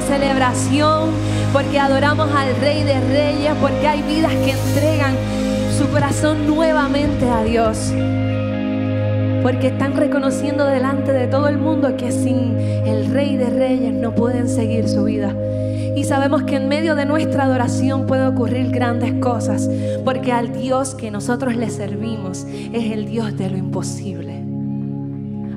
celebración, porque adoramos al Rey de Reyes, porque hay vidas que entregan su corazón nuevamente a Dios. Porque están reconociendo delante de todo el mundo que sin el Rey de Reyes no pueden seguir su vida. Y sabemos que en medio de nuestra adoración puede ocurrir grandes cosas, porque al Dios que nosotros le servimos es el Dios de lo imposible.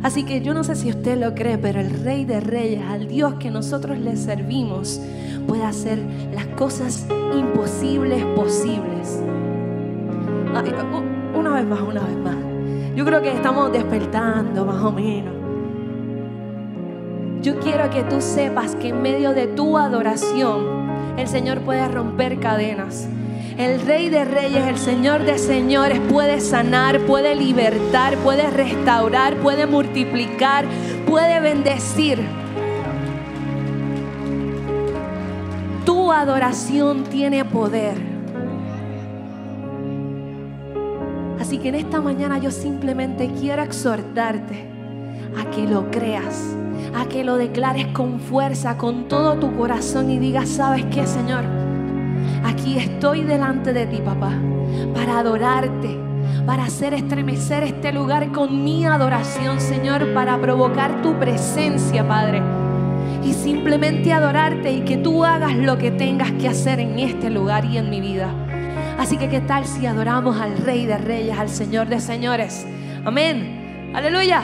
Así que yo no sé si usted lo cree, pero el Rey de Reyes, al Dios que nosotros le servimos, puede hacer las cosas imposibles posibles. Ay, u- Una vez más, una vez más. Yo creo que estamos despertando más o menos. Yo quiero que tú sepas que en medio de tu adoración el Señor puede romper cadenas. El Rey de Reyes, el Señor de Señores puede sanar, puede libertar, puede restaurar, puede multiplicar, puede bendecir. Tu adoración tiene poder. Así que en esta mañana yo simplemente quiero exhortarte a que lo creas, a que lo declares con fuerza, con todo tu corazón y digas, ¿sabes qué, Señor? Aquí estoy delante de ti, papá, para adorarte, para hacer estremecer este lugar con mi adoración, Señor, para provocar tu presencia, Padre. Y simplemente adorarte y que tú hagas lo que tengas que hacer en este lugar y en mi vida. Así que, ¿qué tal si adoramos al Rey de Reyes, al Señor de Señores? Amén. Aleluya.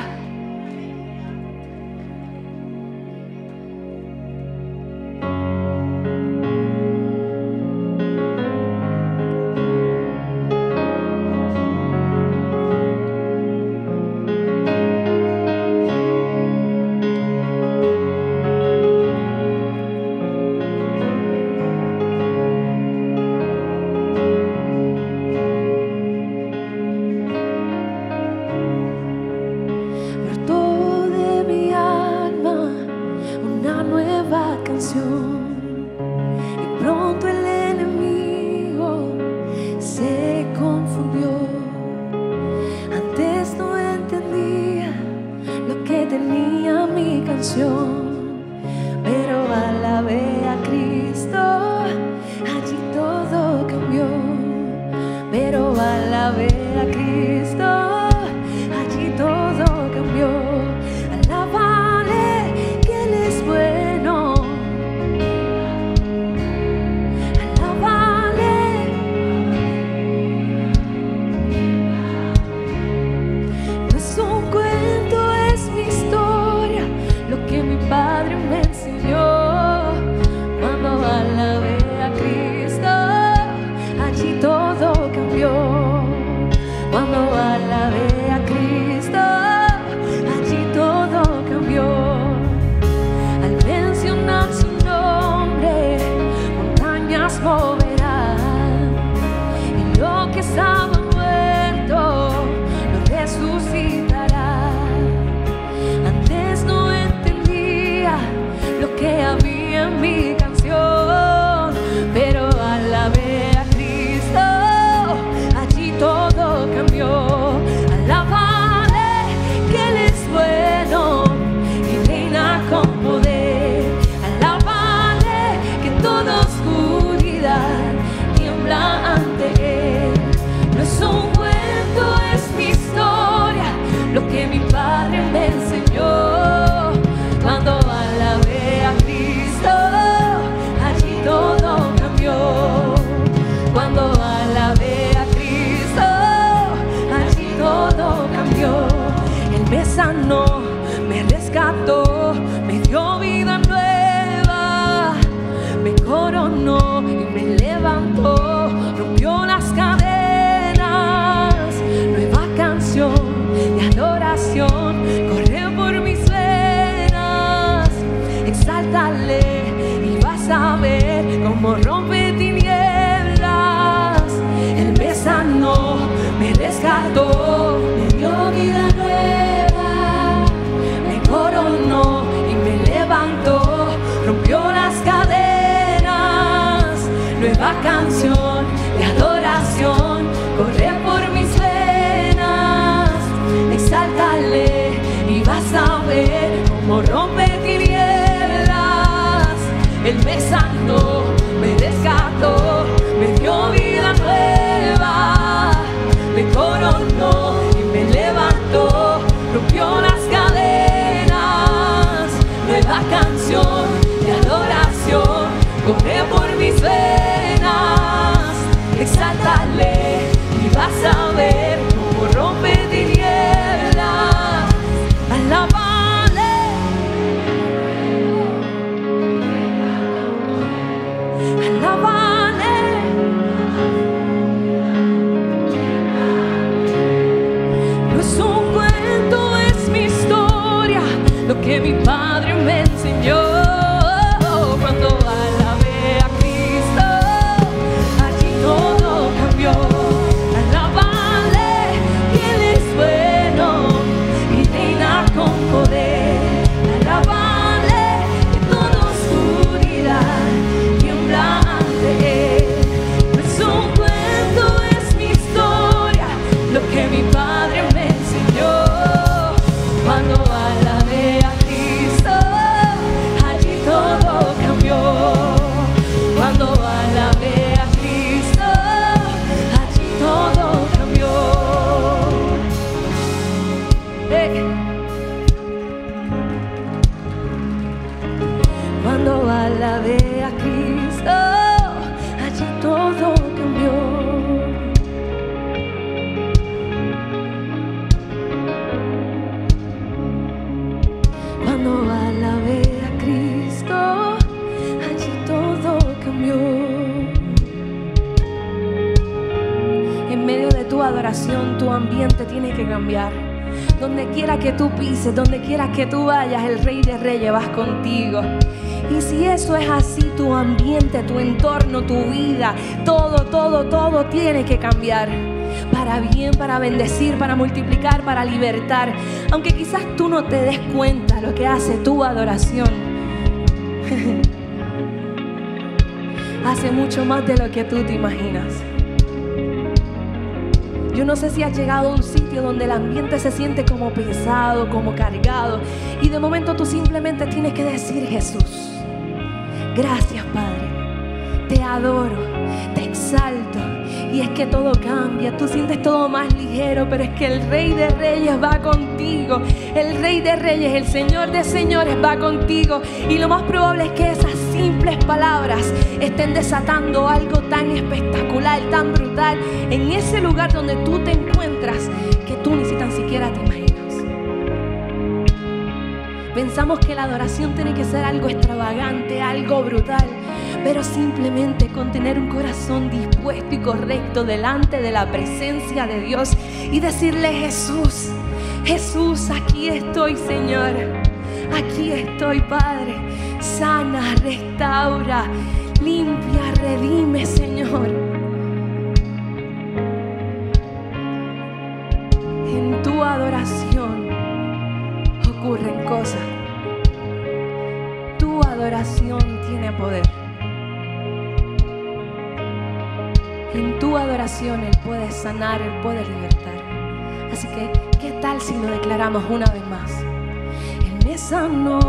Cambiar. Donde quiera que tú pises, donde quiera que tú vayas, el Rey de Reyes vas contigo. Y si eso es así, tu ambiente, tu entorno, tu vida, todo, todo, todo tiene que cambiar. Para bien, para bendecir, para multiplicar, para libertar. Aunque quizás tú no te des cuenta lo que hace tu adoración. hace mucho más de lo que tú te imaginas. No sé si has llegado a un sitio donde el ambiente se siente como pesado, como cargado, y de momento tú simplemente tienes que decir Jesús, gracias Padre, te adoro, te exalto, y es que todo cambia, tú sientes todo más ligero, pero es que el Rey de Reyes va contigo, el Rey de Reyes, el Señor de Señores va contigo, y lo más probable es que esas simples palabras estén desatando algo tan espectacular, tan brutal, en ese lugar donde tú te encuentras, que tú ni tan siquiera te imaginas. Pensamos que la adoración tiene que ser algo extravagante, algo brutal, pero simplemente con tener un corazón dispuesto y correcto delante de la presencia de Dios y decirle Jesús, Jesús, aquí estoy Señor, aquí estoy Padre, sana, restaura, limpia, redime Señor. En tu adoración ocurren cosas. Tu adoración tiene poder. En tu adoración Él puede sanar, Él puede libertar. Así que, ¿qué tal si lo declaramos una vez más? Él me sanó,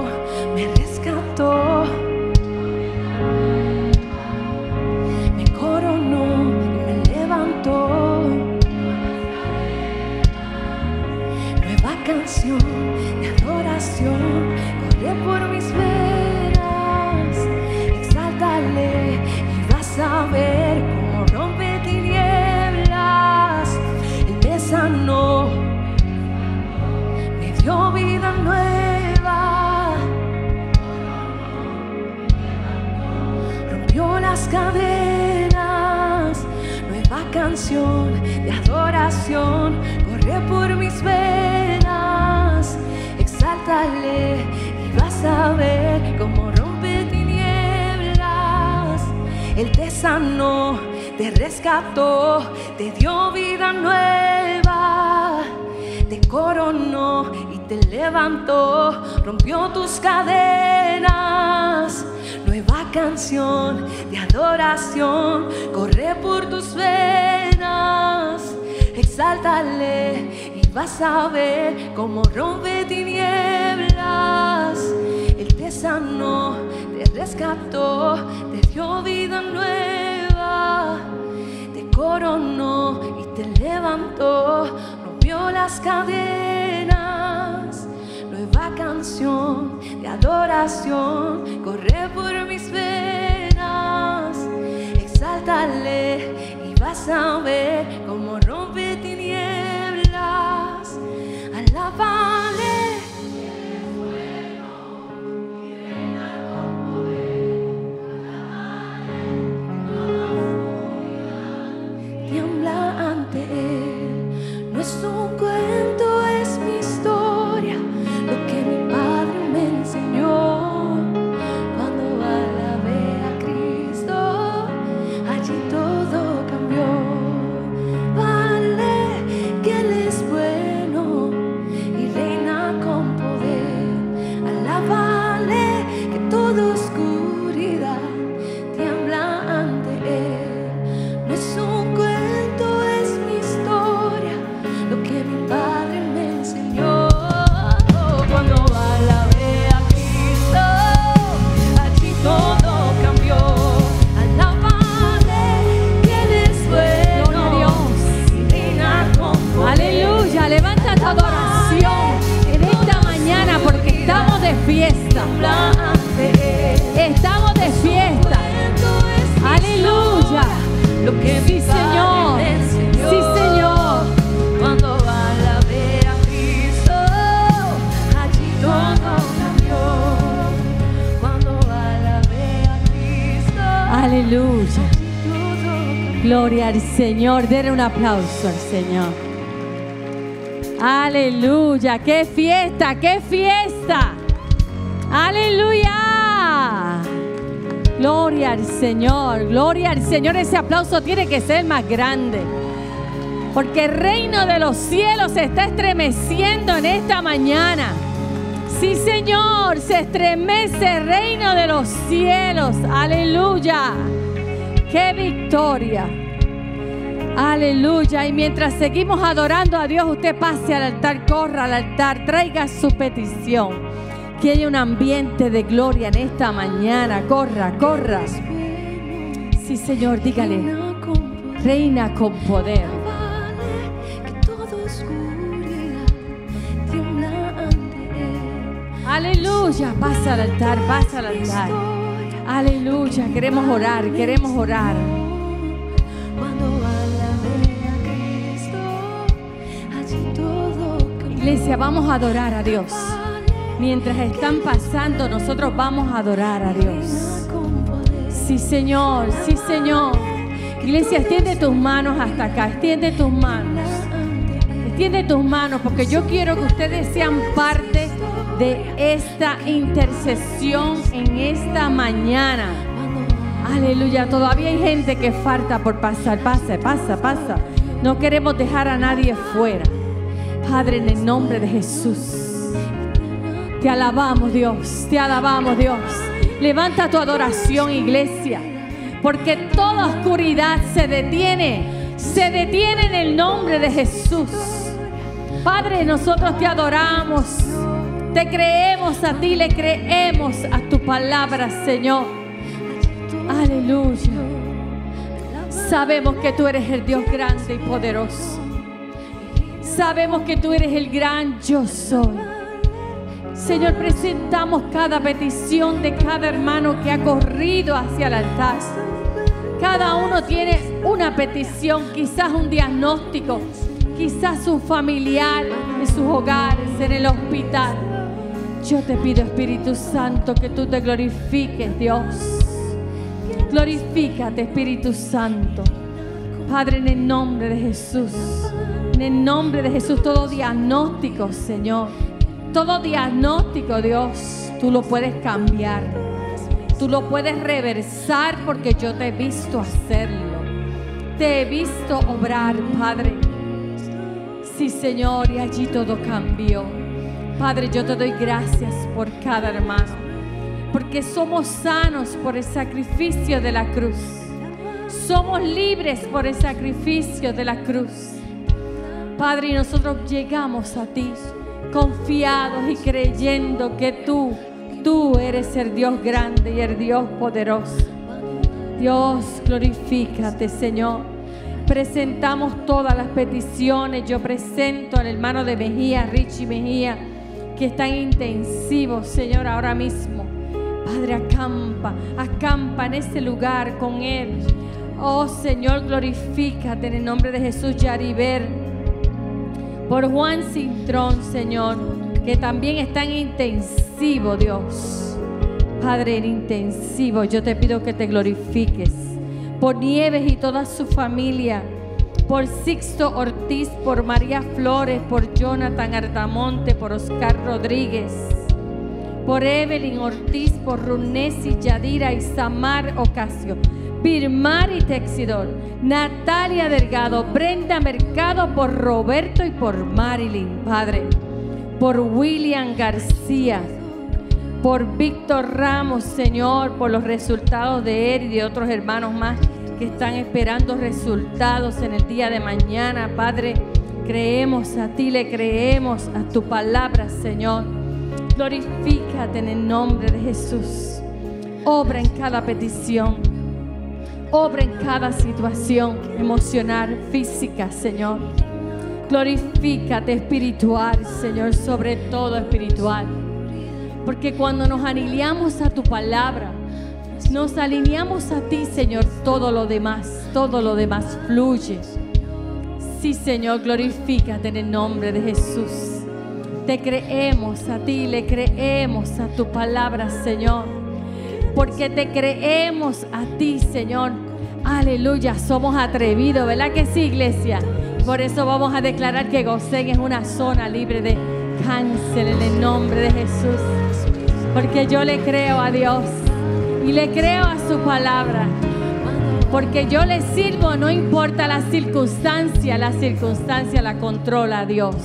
me rescató. Canción de adoración corre por mis venas. Exáltale y vas a ver cómo rompe tinieblas. Él me sanó, me dio vida nueva. Rompió las cadenas. canción de adoración corre por a ver cómo rompe tinieblas. Él te sanó, te rescató, te dio vida nueva. Te coronó y te levantó, rompió tus cadenas. Nueva canción de adoración corre por tus venas. Exáltale y vas a ver cómo rompe tinieblas. Sanó, te rescató, te dio vida nueva. Te coronó y te levantó, rompió las cadenas. Nueva canción de adoración corre por mis venas. Exáltale y vas a ver cómo rompe tinieblas. Alábale. Gloria al Señor. Denle un aplauso al Señor. Aleluya. ¡Qué fiesta! ¡Qué fiesta! Aleluya. Gloria al Señor. Gloria al Señor. Ese aplauso tiene que ser más grande. Porque el reino de los cielos se está estremeciendo en esta mañana. Sí, Señor, se estremece el reino de los cielos. Aleluya. ¡Qué victoria! Aleluya. Y mientras seguimos adorando a Dios, usted pase al altar, corra al altar, traiga su petición. Que haya un ambiente de gloria en esta mañana. Corra, corra. Sí, Señor, dígale. Reina con poder. Aleluya. Pasa al altar, pasa al altar. Aleluya. Queremos orar, queremos orar. Iglesia, vamos a adorar a Dios. Mientras están pasando, nosotros vamos a adorar a Dios. Sí, Señor, sí, Señor. Iglesia, extiende tus manos hasta acá, extiende tus manos. Extiende tus manos porque yo quiero que ustedes sean parte de esta intercesión en esta mañana. Aleluya, todavía hay gente que falta por pasar. Pasa, pasa, pasa. No queremos dejar a nadie fuera. Padre, en el nombre de Jesús. Te alabamos, Dios. Te alabamos, Dios. Levanta tu adoración, iglesia. Porque toda oscuridad se detiene. Se detiene en el nombre de Jesús. Padre, nosotros te adoramos. Te creemos a ti, le creemos a tu palabra, Señor. Aleluya. Sabemos que tú eres el Dios grande y poderoso. Sabemos que tú eres el gran yo soy. Señor, presentamos cada petición de cada hermano que ha corrido hacia el altar. Cada uno tiene una petición, quizás un diagnóstico, quizás un familiar en sus hogares, en el hospital. Yo te pido, Espíritu Santo, que tú te glorifiques, Dios. Glorifícate, Espíritu Santo. Padre, en el nombre de Jesús. En el nombre de Jesús, todo diagnóstico, Señor. Todo diagnóstico, Dios, tú lo puedes cambiar. Tú lo puedes reversar porque yo te he visto hacerlo. Te he visto obrar, Padre. Sí, Señor, y allí todo cambió. Padre, yo te doy gracias por cada hermano, porque somos sanos por el sacrificio de la cruz. Somos libres por el sacrificio de la cruz. Padre, y nosotros llegamos a ti confiados y creyendo que tú, tú eres el Dios grande y el Dios poderoso. Dios, glorifícate, Señor. Presentamos todas las peticiones. Yo presento al hermano de Mejía, Richie Mejía, que está en intensivo, Señor, ahora mismo. Padre, acampa, acampa en ese lugar con él. Oh Señor, glorifícate en el nombre de Jesús, Yariber. Por Juan Cintrón, Señor, que también está en intensivo, Dios. Padre, en intensivo, yo te pido que te glorifiques. Por Nieves y toda su familia. Por Sixto Ortiz, por María Flores, por Jonathan Artamonte, por Oscar Rodríguez. Por Evelyn Ortiz, por Runesi Yadira y Samar Ocasio. Birmari Texidor, Natalia Delgado, Brenda Mercado, por Roberto y por Marilyn, Padre, por William García, por Víctor Ramos, Señor, por los resultados de él y de otros hermanos más que están esperando resultados en el día de mañana, Padre. Creemos a ti, le creemos a tu palabra, Señor. Glorifícate en el nombre de Jesús. Obra en cada petición. Obra en cada situación emocional, física, Señor. Glorifícate espiritual, Señor, sobre todo espiritual. Porque cuando nos alineamos a tu palabra, nos alineamos a ti, Señor, todo lo demás, todo lo demás fluye. Sí, Señor, glorifícate en el nombre de Jesús. Te creemos a ti, le creemos a tu palabra, Señor. Porque te creemos a ti, Señor. Aleluya, somos atrevidos, ¿verdad que sí, iglesia? Por eso vamos a declarar que Gosén es una zona libre de cáncer en el nombre de Jesús. Porque yo le creo a Dios y le creo a su palabra. Porque yo le sirvo, no importa la circunstancia, la circunstancia la controla Dios.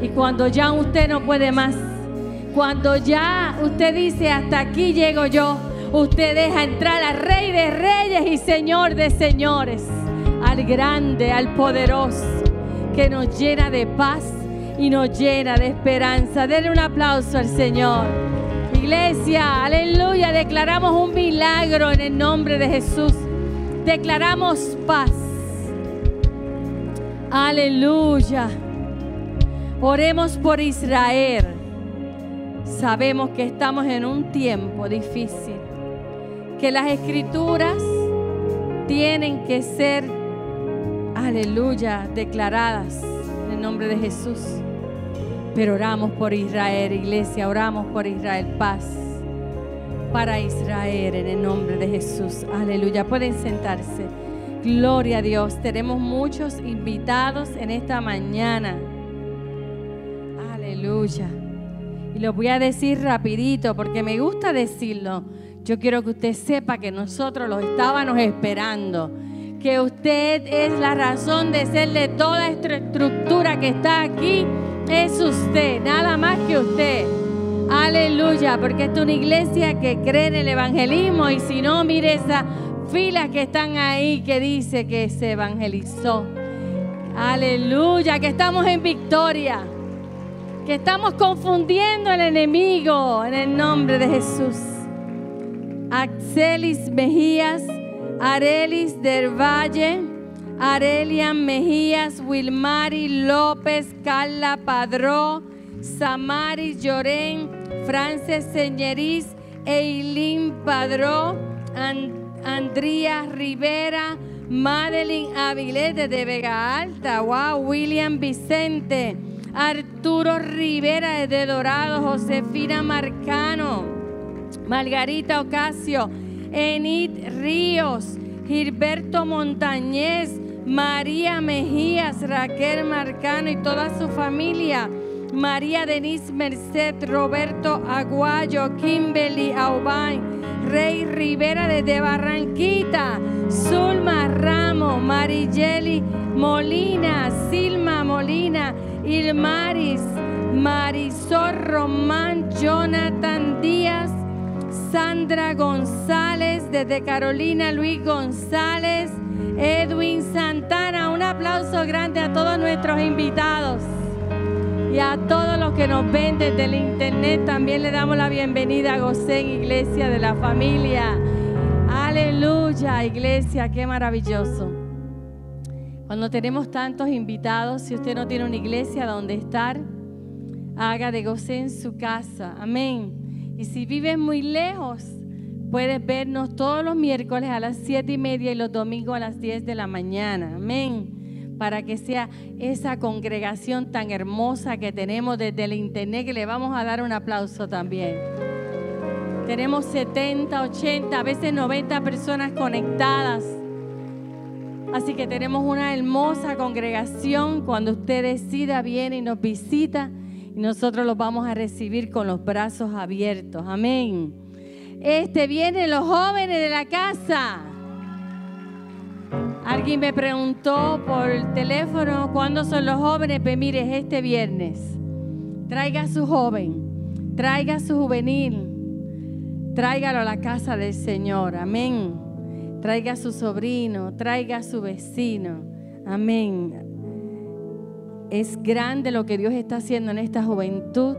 Y cuando ya usted no puede más, cuando ya usted dice hasta aquí llego yo, usted deja entrar al Rey de Reyes y Señor de Señores, al grande, al poderoso, que nos llena de paz y nos llena de esperanza. Denle un aplauso al Señor. Iglesia, aleluya, declaramos un milagro en el nombre de Jesús. Declaramos paz. Aleluya. Oremos por Israel. Sabemos que estamos en un tiempo difícil. Que las escrituras tienen que ser, aleluya, declaradas en el nombre de Jesús. Pero oramos por Israel, iglesia, oramos por Israel, paz para Israel en el nombre de Jesús. Aleluya, pueden sentarse. Gloria a Dios. Tenemos muchos invitados en esta mañana. Aleluya. Y lo voy a decir rapidito porque me gusta decirlo. Yo quiero que usted sepa que nosotros los estábamos esperando. Que usted es la razón de ser de toda esta estructura que está aquí. Es usted, nada más que usted. Aleluya, porque esta es una iglesia que cree en el evangelismo y si no, mire esas filas que están ahí que dice que se evangelizó. Aleluya, que estamos en victoria, que estamos confundiendo al enemigo en el nombre de Jesús. Axelis Mejías, Arelis del Valle, Arelian Mejías, Wilmari López, Carla Padró, Samaris Llorén, Frances Señeriz, Eileen Padró, An- Andrea Rivera, Madeline Avilés de Vega Alta, wow, William Vicente, Arturo Rivera de Dorado, Josefina Marcano, Margarita Ocasio, Enid Ríos, Gilberto Montañez, María Mejías, Raquel Marcano y toda su familia. María Denise Merced, Roberto Aguayo, Kimberly Aubay, Rey Rivera desde Barranquita, Zulma Ramos, Marigeli Molina, Silma Molina, Ilmaris, Marisol Román, Jonathan Díaz, Sandra González, desde Carolina Luis González, Edwin Santana. Un aplauso grande a todos nuestros invitados. Y a todos los que nos ven desde el internet también le damos la bienvenida a Gosén, Iglesia de la Familia. Aleluya, Iglesia, qué maravilloso. Cuando tenemos tantos invitados, si usted no tiene una iglesia donde estar, haga de Gosén su casa. Amén. Y si vives muy lejos, puedes vernos todos los miércoles a las siete y media y los domingos a las 10 de la mañana. Amén para que sea esa congregación tan hermosa que tenemos desde el internet, que le vamos a dar un aplauso también. Tenemos 70, 80, a veces 90 personas conectadas. Así que tenemos una hermosa congregación. Cuando usted decida, viene y nos visita y nosotros los vamos a recibir con los brazos abiertos. Amén. Este vienen los jóvenes de la casa. Alguien me preguntó por teléfono cuándo son los jóvenes. Pues mire, es este viernes. Traiga a su joven, traiga a su juvenil, tráigalo a la casa del Señor. Amén. Traiga a su sobrino, traiga a su vecino. Amén. Es grande lo que Dios está haciendo en esta juventud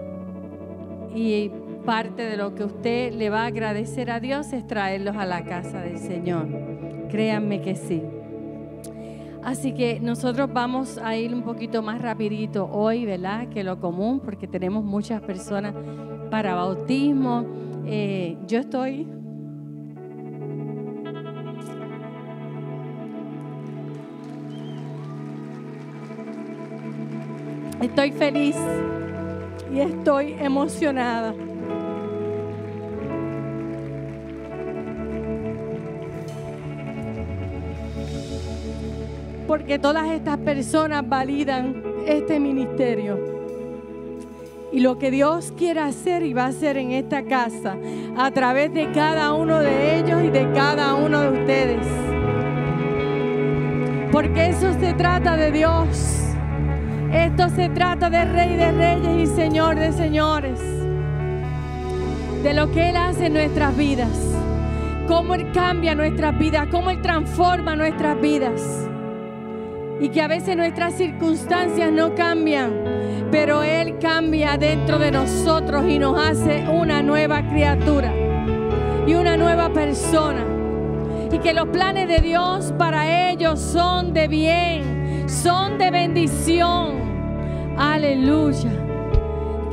y parte de lo que usted le va a agradecer a Dios es traerlos a la casa del Señor. Créanme que sí. Así que nosotros vamos a ir un poquito más rapidito hoy, ¿verdad? Que lo común, porque tenemos muchas personas para bautismo. Eh, yo estoy... Estoy feliz y estoy emocionada. Porque todas estas personas validan este ministerio. Y lo que Dios quiere hacer y va a hacer en esta casa, a través de cada uno de ellos y de cada uno de ustedes. Porque eso se trata de Dios. Esto se trata de Rey de Reyes y Señor de Señores. De lo que Él hace en nuestras vidas. Cómo Él cambia nuestras vidas. Cómo Él transforma nuestras vidas y que a veces nuestras circunstancias no cambian, pero Él cambia dentro de nosotros y nos hace una nueva criatura y una nueva persona. Y que los planes de Dios para ellos son de bien, son de bendición. Aleluya.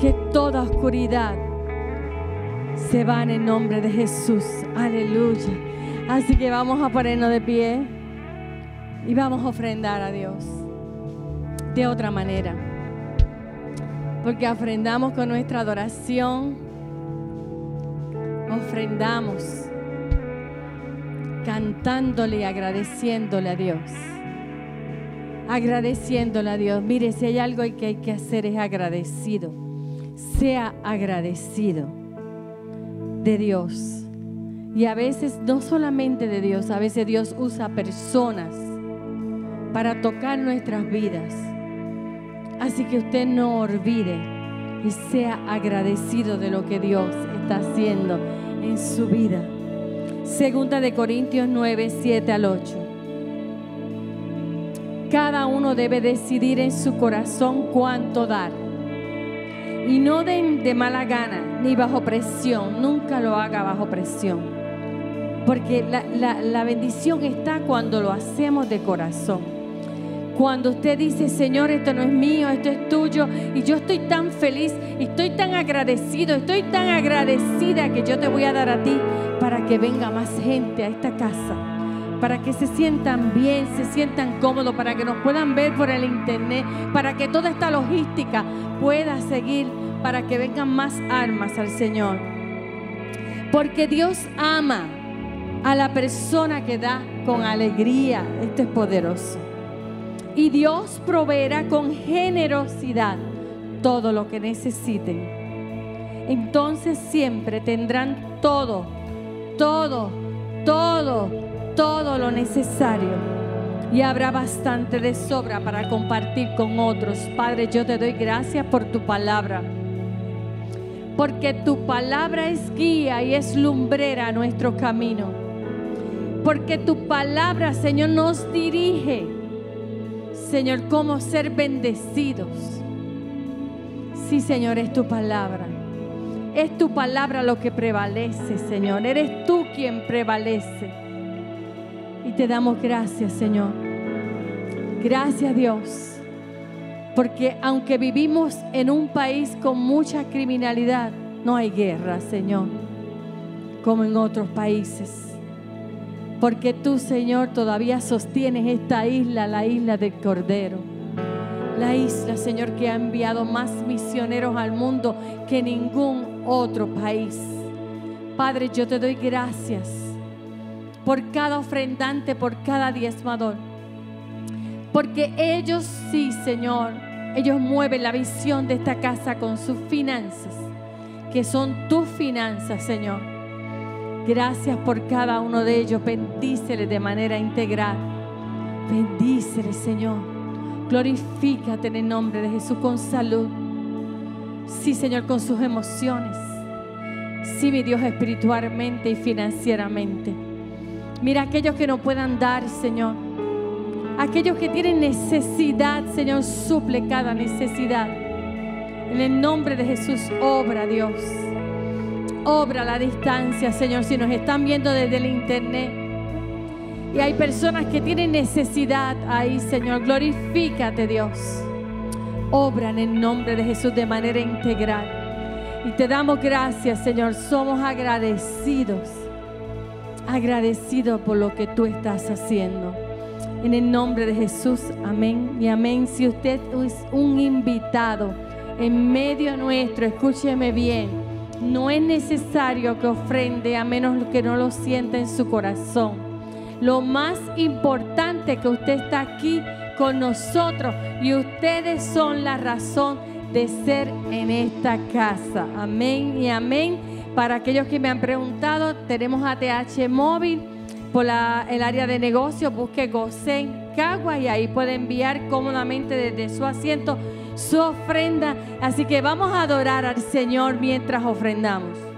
Que toda oscuridad se va en el nombre de Jesús. Aleluya. Así que vamos a ponernos de pie. Y vamos a ofrendar a Dios de otra manera. Porque ofrendamos con nuestra adoración. Ofrendamos cantándole y agradeciéndole a Dios. Agradeciéndole a Dios. Mire, si hay algo que hay que hacer es agradecido. Sea agradecido de Dios. Y a veces no solamente de Dios, a veces Dios usa personas para tocar nuestras vidas. Así que usted no olvide y sea agradecido de lo que Dios está haciendo en su vida. Segunda de Corintios 9, 7 al 8. Cada uno debe decidir en su corazón cuánto dar. Y no den de mala gana ni bajo presión. Nunca lo haga bajo presión. Porque la, la bendición está cuando lo hacemos de corazón. Cuando usted dice, Señor, esto no es mío, esto es tuyo, y yo estoy tan feliz, y estoy tan agradecido, estoy tan agradecida que yo te voy a dar a ti para que venga más gente a esta casa, para que se sientan bien, se sientan cómodos, para que nos puedan ver por el internet, para que toda esta logística pueda seguir, para que vengan más armas al Señor. Porque Dios ama a la persona que da con alegría. Esto es poderoso. Y Dios proveerá con generosidad todo lo que necesiten. Entonces siempre tendrán todo, todo, todo, todo lo necesario. Y habrá bastante de sobra para compartir con otros. Padre, yo te doy gracias por tu palabra. Porque tu palabra es guía y es lumbrera a nuestro camino. Porque tu palabra, Señor, nos dirige. Señor, cómo ser bendecidos. Sí, Señor, es tu palabra. Es tu palabra lo que prevalece, Señor. Eres tú quien prevalece. Y te damos gracias, Señor. Gracias, Dios. Porque aunque vivimos en un país con mucha criminalidad, no hay guerra, Señor, como en otros países. Porque tú, Señor, todavía sostienes esta isla, la isla del Cordero. La isla, Señor, que ha enviado más misioneros al mundo que ningún otro país. Padre, yo te doy gracias por cada ofrendante, por cada diezmador. Porque ellos sí, Señor, ellos mueven la visión de esta casa con sus finanzas, que son tus finanzas, Señor. Gracias por cada uno de ellos. Bendícele de manera integral. Bendícele, Señor. Glorifícate en el nombre de Jesús con salud. Sí, Señor, con sus emociones. Sí, mi Dios, espiritualmente y financieramente. Mira aquellos que no puedan dar, Señor. Aquellos que tienen necesidad, Señor, suple cada necesidad. En el nombre de Jesús, obra, Dios. Obra a la distancia, Señor, si nos están viendo desde el internet. Y hay personas que tienen necesidad ahí, Señor. Glorifícate, Dios. Obra en el nombre de Jesús de manera integral. Y te damos gracias, Señor. Somos agradecidos. Agradecidos por lo que tú estás haciendo. En el nombre de Jesús, amén y amén. Si usted es un invitado en medio nuestro, escúcheme bien. No es necesario que ofrende a menos que no lo sienta en su corazón. Lo más importante es que usted está aquí con nosotros y ustedes son la razón de ser en esta casa. Amén y amén. Para aquellos que me han preguntado, tenemos ATH móvil por el área de negocio. Busque Gosen Cagua y ahí puede enviar cómodamente desde su asiento su ofrenda. Así que vamos a adorar al Señor mientras ofrendamos.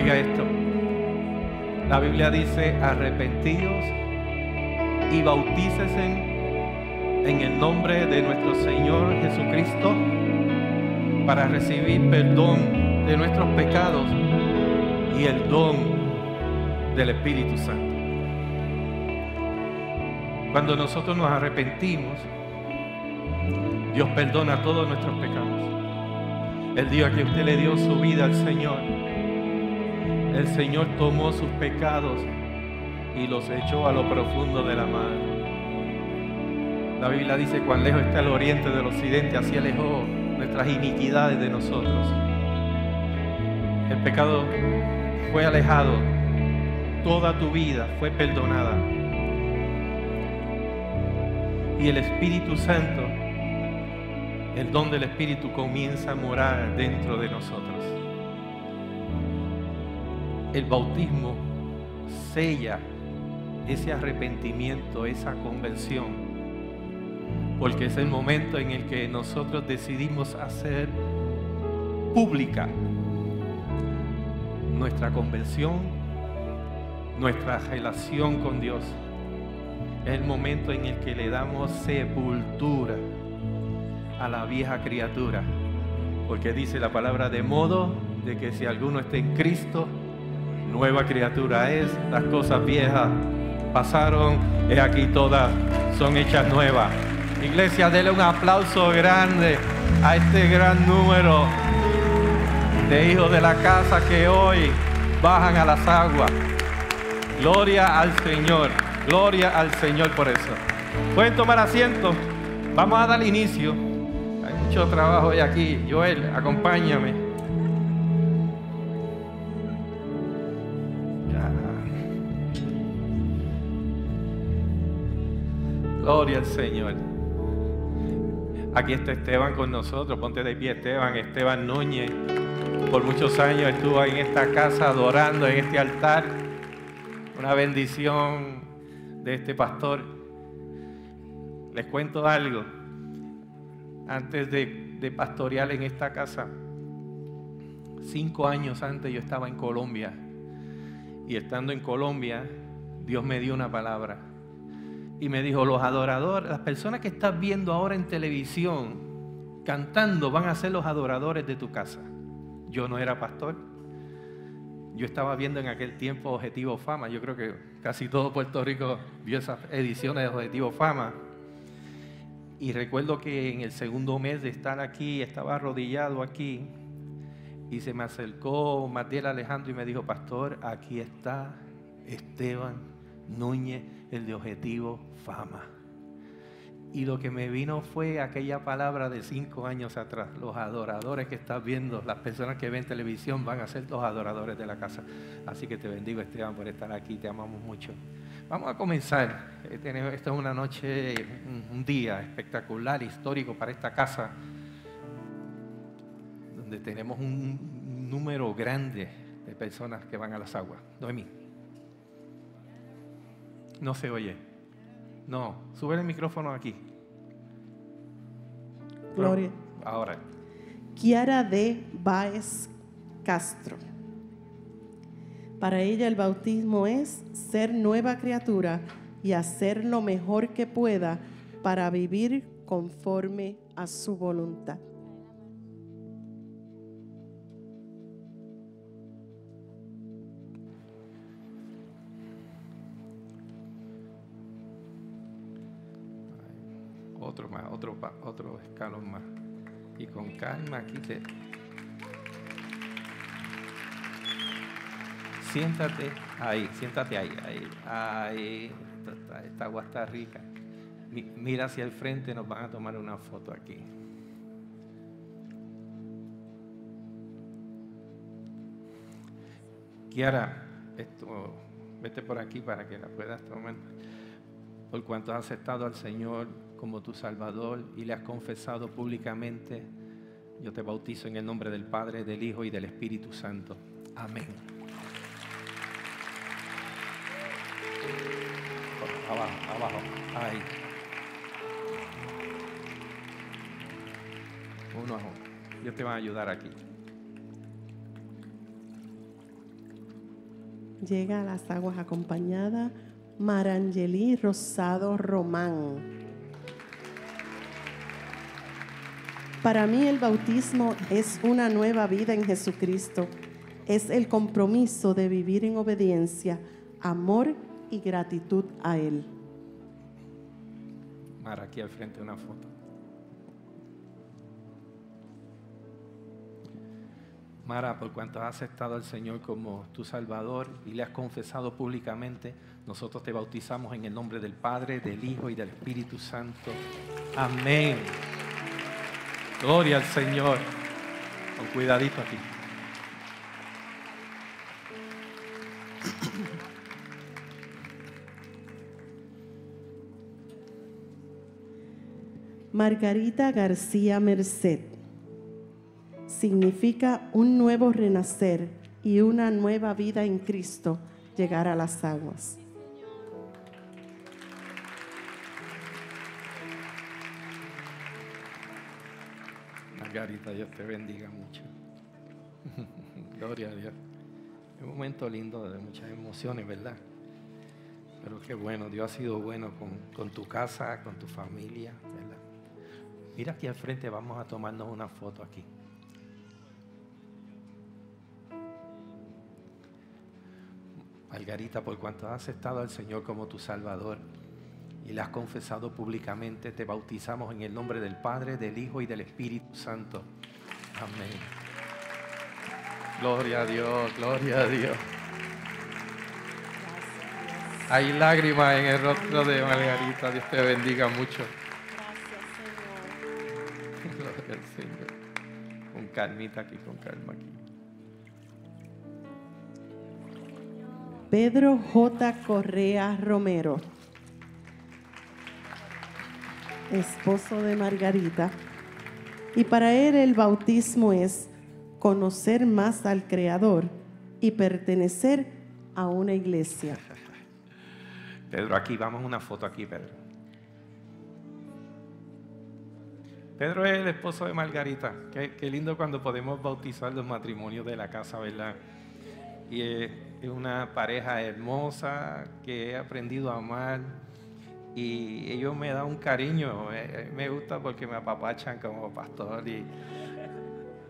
Oiga esto. La Biblia dice, arrepentíos y bautícesen en el nombre de nuestro Señor Jesucristo para recibir perdón de nuestros pecados y el don del Espíritu Santo. Cuando nosotros nos arrepentimos, Dios perdona todos nuestros pecados. El día que usted le dio su vida al Señor, el Señor tomó sus pecados y los echó a lo profundo de la mar. La Biblia dice, cuán lejos está el oriente del occidente, así alejó nuestras iniquidades de nosotros. El pecado fue alejado, toda tu vida fue perdonada. Y el Espíritu Santo, el don del Espíritu comienza a morar dentro de nosotros. El bautismo sella ese arrepentimiento, esa conversión, porque es el momento en el que nosotros decidimos hacer pública nuestra conversión, nuestra relación con Dios. Es el momento en el que le damos sepultura a la vieja criatura, porque dice la palabra de modo de que si alguno está en Cristo, nueva criatura es, las cosas viejas pasaron, he aquí todas son hechas nuevas. Iglesia, dele un aplauso grande a este gran número de hijos de la casa que hoy bajan a las aguas. Gloria al Señor, gloria al Señor por eso. Pueden tomar asiento, vamos a dar inicio. Hay mucho trabajo hoy aquí. Joel, acompáñame. Gloria al Señor. Aquí está Esteban con nosotros. Ponte de pie, Esteban. Esteban Núñez. Por muchos años estuvo en esta casa adorando en este altar. Una bendición de este pastor. Les cuento algo. Antes de, de pastorear en esta casa, cinco años antes yo estaba en Colombia. Y estando en Colombia, Dios me dio una palabra y me dijo, los adoradores, las personas que estás viendo ahora en televisión cantando van a ser los adoradores de tu casa. Yo no era pastor. Yo estaba viendo en aquel tiempo Objetivo Fama. Yo creo que casi todo Puerto Rico vio esas ediciones de Objetivo Fama. Y recuerdo que en el segundo mes de estar aquí, estaba arrodillado aquí, y se me acercó Matiel Alejandro y me dijo, pastor, aquí está Esteban Núñez, el de Objetivo Fama. Y lo que me vino fue aquella palabra de cinco años atrás. Los adoradores que estás viendo, las personas que ven televisión van a ser los adoradores de la casa. Así que te bendigo Esteban por estar aquí, te amamos mucho. Vamos a comenzar. Esta es una noche, un día espectacular, histórico para esta casa, donde tenemos un número grande de personas que van a las aguas. Noemí. No se oye. No, sube el micrófono aquí. Gloria. Ahora. Kiara de Baez Castro. Para ella el bautismo es ser nueva criatura y hacer lo mejor que pueda para vivir conforme a su voluntad. Otro más, otro, otro escalón más. Y con calma aquí te... Siéntate ahí, siéntate ahí, ahí, ahí. Esta, esta- agua está rica. Mi- Mira hacia el frente, nos van a tomar una foto aquí. Kiara, esto, vete por aquí para que la puedas tomar. Por cuanto has aceptado al Señor como tu Salvador y le has confesado públicamente, yo te bautizo en el nombre del Padre, del Hijo y del Espíritu Santo. Amén. Abajo, abajo, ahí. Uno a uno. Dios te va a ayudar aquí. Llega a las aguas acompañada Marangeli Rosado Román. Para mí el bautismo es una nueva vida en Jesucristo. Es el compromiso de vivir en obediencia, amor y gratitud a Él. Mara, aquí al frente una foto. Mara, por cuanto has aceptado al Señor como tu Salvador y le has confesado públicamente, nosotros te bautizamos en el nombre del Padre, del Hijo y del Espíritu Santo. Amén. Gloria al Señor. Con cuidadito aquí. Margarita García Merced significa un nuevo renacer y una nueva vida en Cristo llegar a las aguas. Margarita, Dios te bendiga mucho. Gloria a Dios. Es un momento lindo de muchas emociones, ¿verdad? Pero qué bueno, Dios ha sido bueno con, con tu casa, con tu familia, ¿verdad? Mira aquí al frente, vamos a tomarnos una foto aquí. Margarita, por cuanto has aceptado al Señor como tu Salvador y le has confesado públicamente, te bautizamos en el nombre del Padre, del Hijo y del Espíritu Santo. Amén. Gloria a Dios, gloria a Dios. Hay lágrimas en el rostro de Margarita. Dios te bendiga mucho. Gloria al Señor. Con calmita aquí, con calma aquí. Pedro J. Correa Romero, esposo de Margarita, y para él el bautismo es conocer más al Creador y pertenecer a una iglesia. Pedro, aquí, vamos una foto aquí, Pedro. Pedro es el esposo de Margarita. Qué, qué lindo cuando podemos bautizar los matrimonios de la casa, ¿verdad? Y es una pareja hermosa que he aprendido a amar. Y ellos me dan un cariño. eh, eh, Me gusta porque me apapachan como pastor y,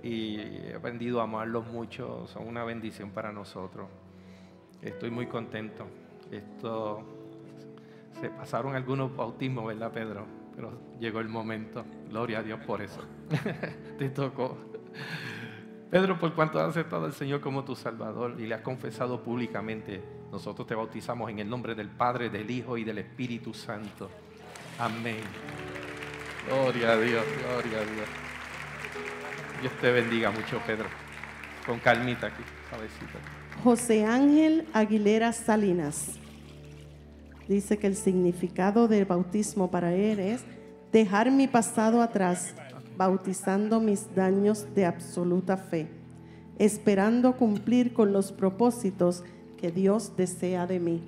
he aprendido a amarlos mucho. Son una bendición para nosotros. Estoy muy contento. Esto se pasaron algunos bautismos, ¿verdad, Pedro? Pero llegó el momento. Gloria a Dios por eso. Te tocó. Pedro, por cuanto has aceptado al Señor como tu Salvador y le has confesado públicamente, nosotros te bautizamos en el nombre del Padre, del Hijo y del Espíritu Santo. Amén. Gloria a Dios, gloria a Dios. Dios te bendiga mucho, Pedro. Con calmita aquí, suavecito. José Ángel Aguilera Salinas dice que el significado del bautismo para él es dejar mi pasado atrás, bautizando mis daños de absoluta fe, esperando cumplir con los propósitos que Dios desea de mí.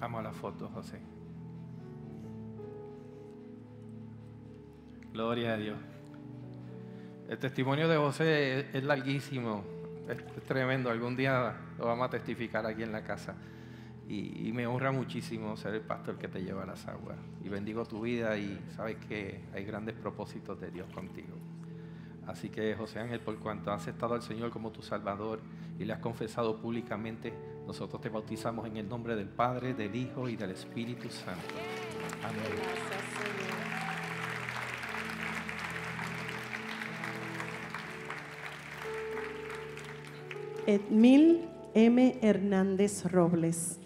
Vamos a la foto, José. Gloria a Dios. El testimonio de José es, larguísimo, es, es tremendo. Algún día lo vamos a testificar aquí en la casa. Y, y me honra muchísimo ser el pastor que te lleva a las aguas. Y bendigo tu vida y sabes que hay grandes propósitos de Dios contigo. Así que José Ángel, por cuanto has aceptado al Señor como tu Salvador y le has confesado públicamente, nosotros te bautizamos en el nombre del Padre, del Hijo y del Espíritu Santo. Amén. Edmil M. Hernández Robles,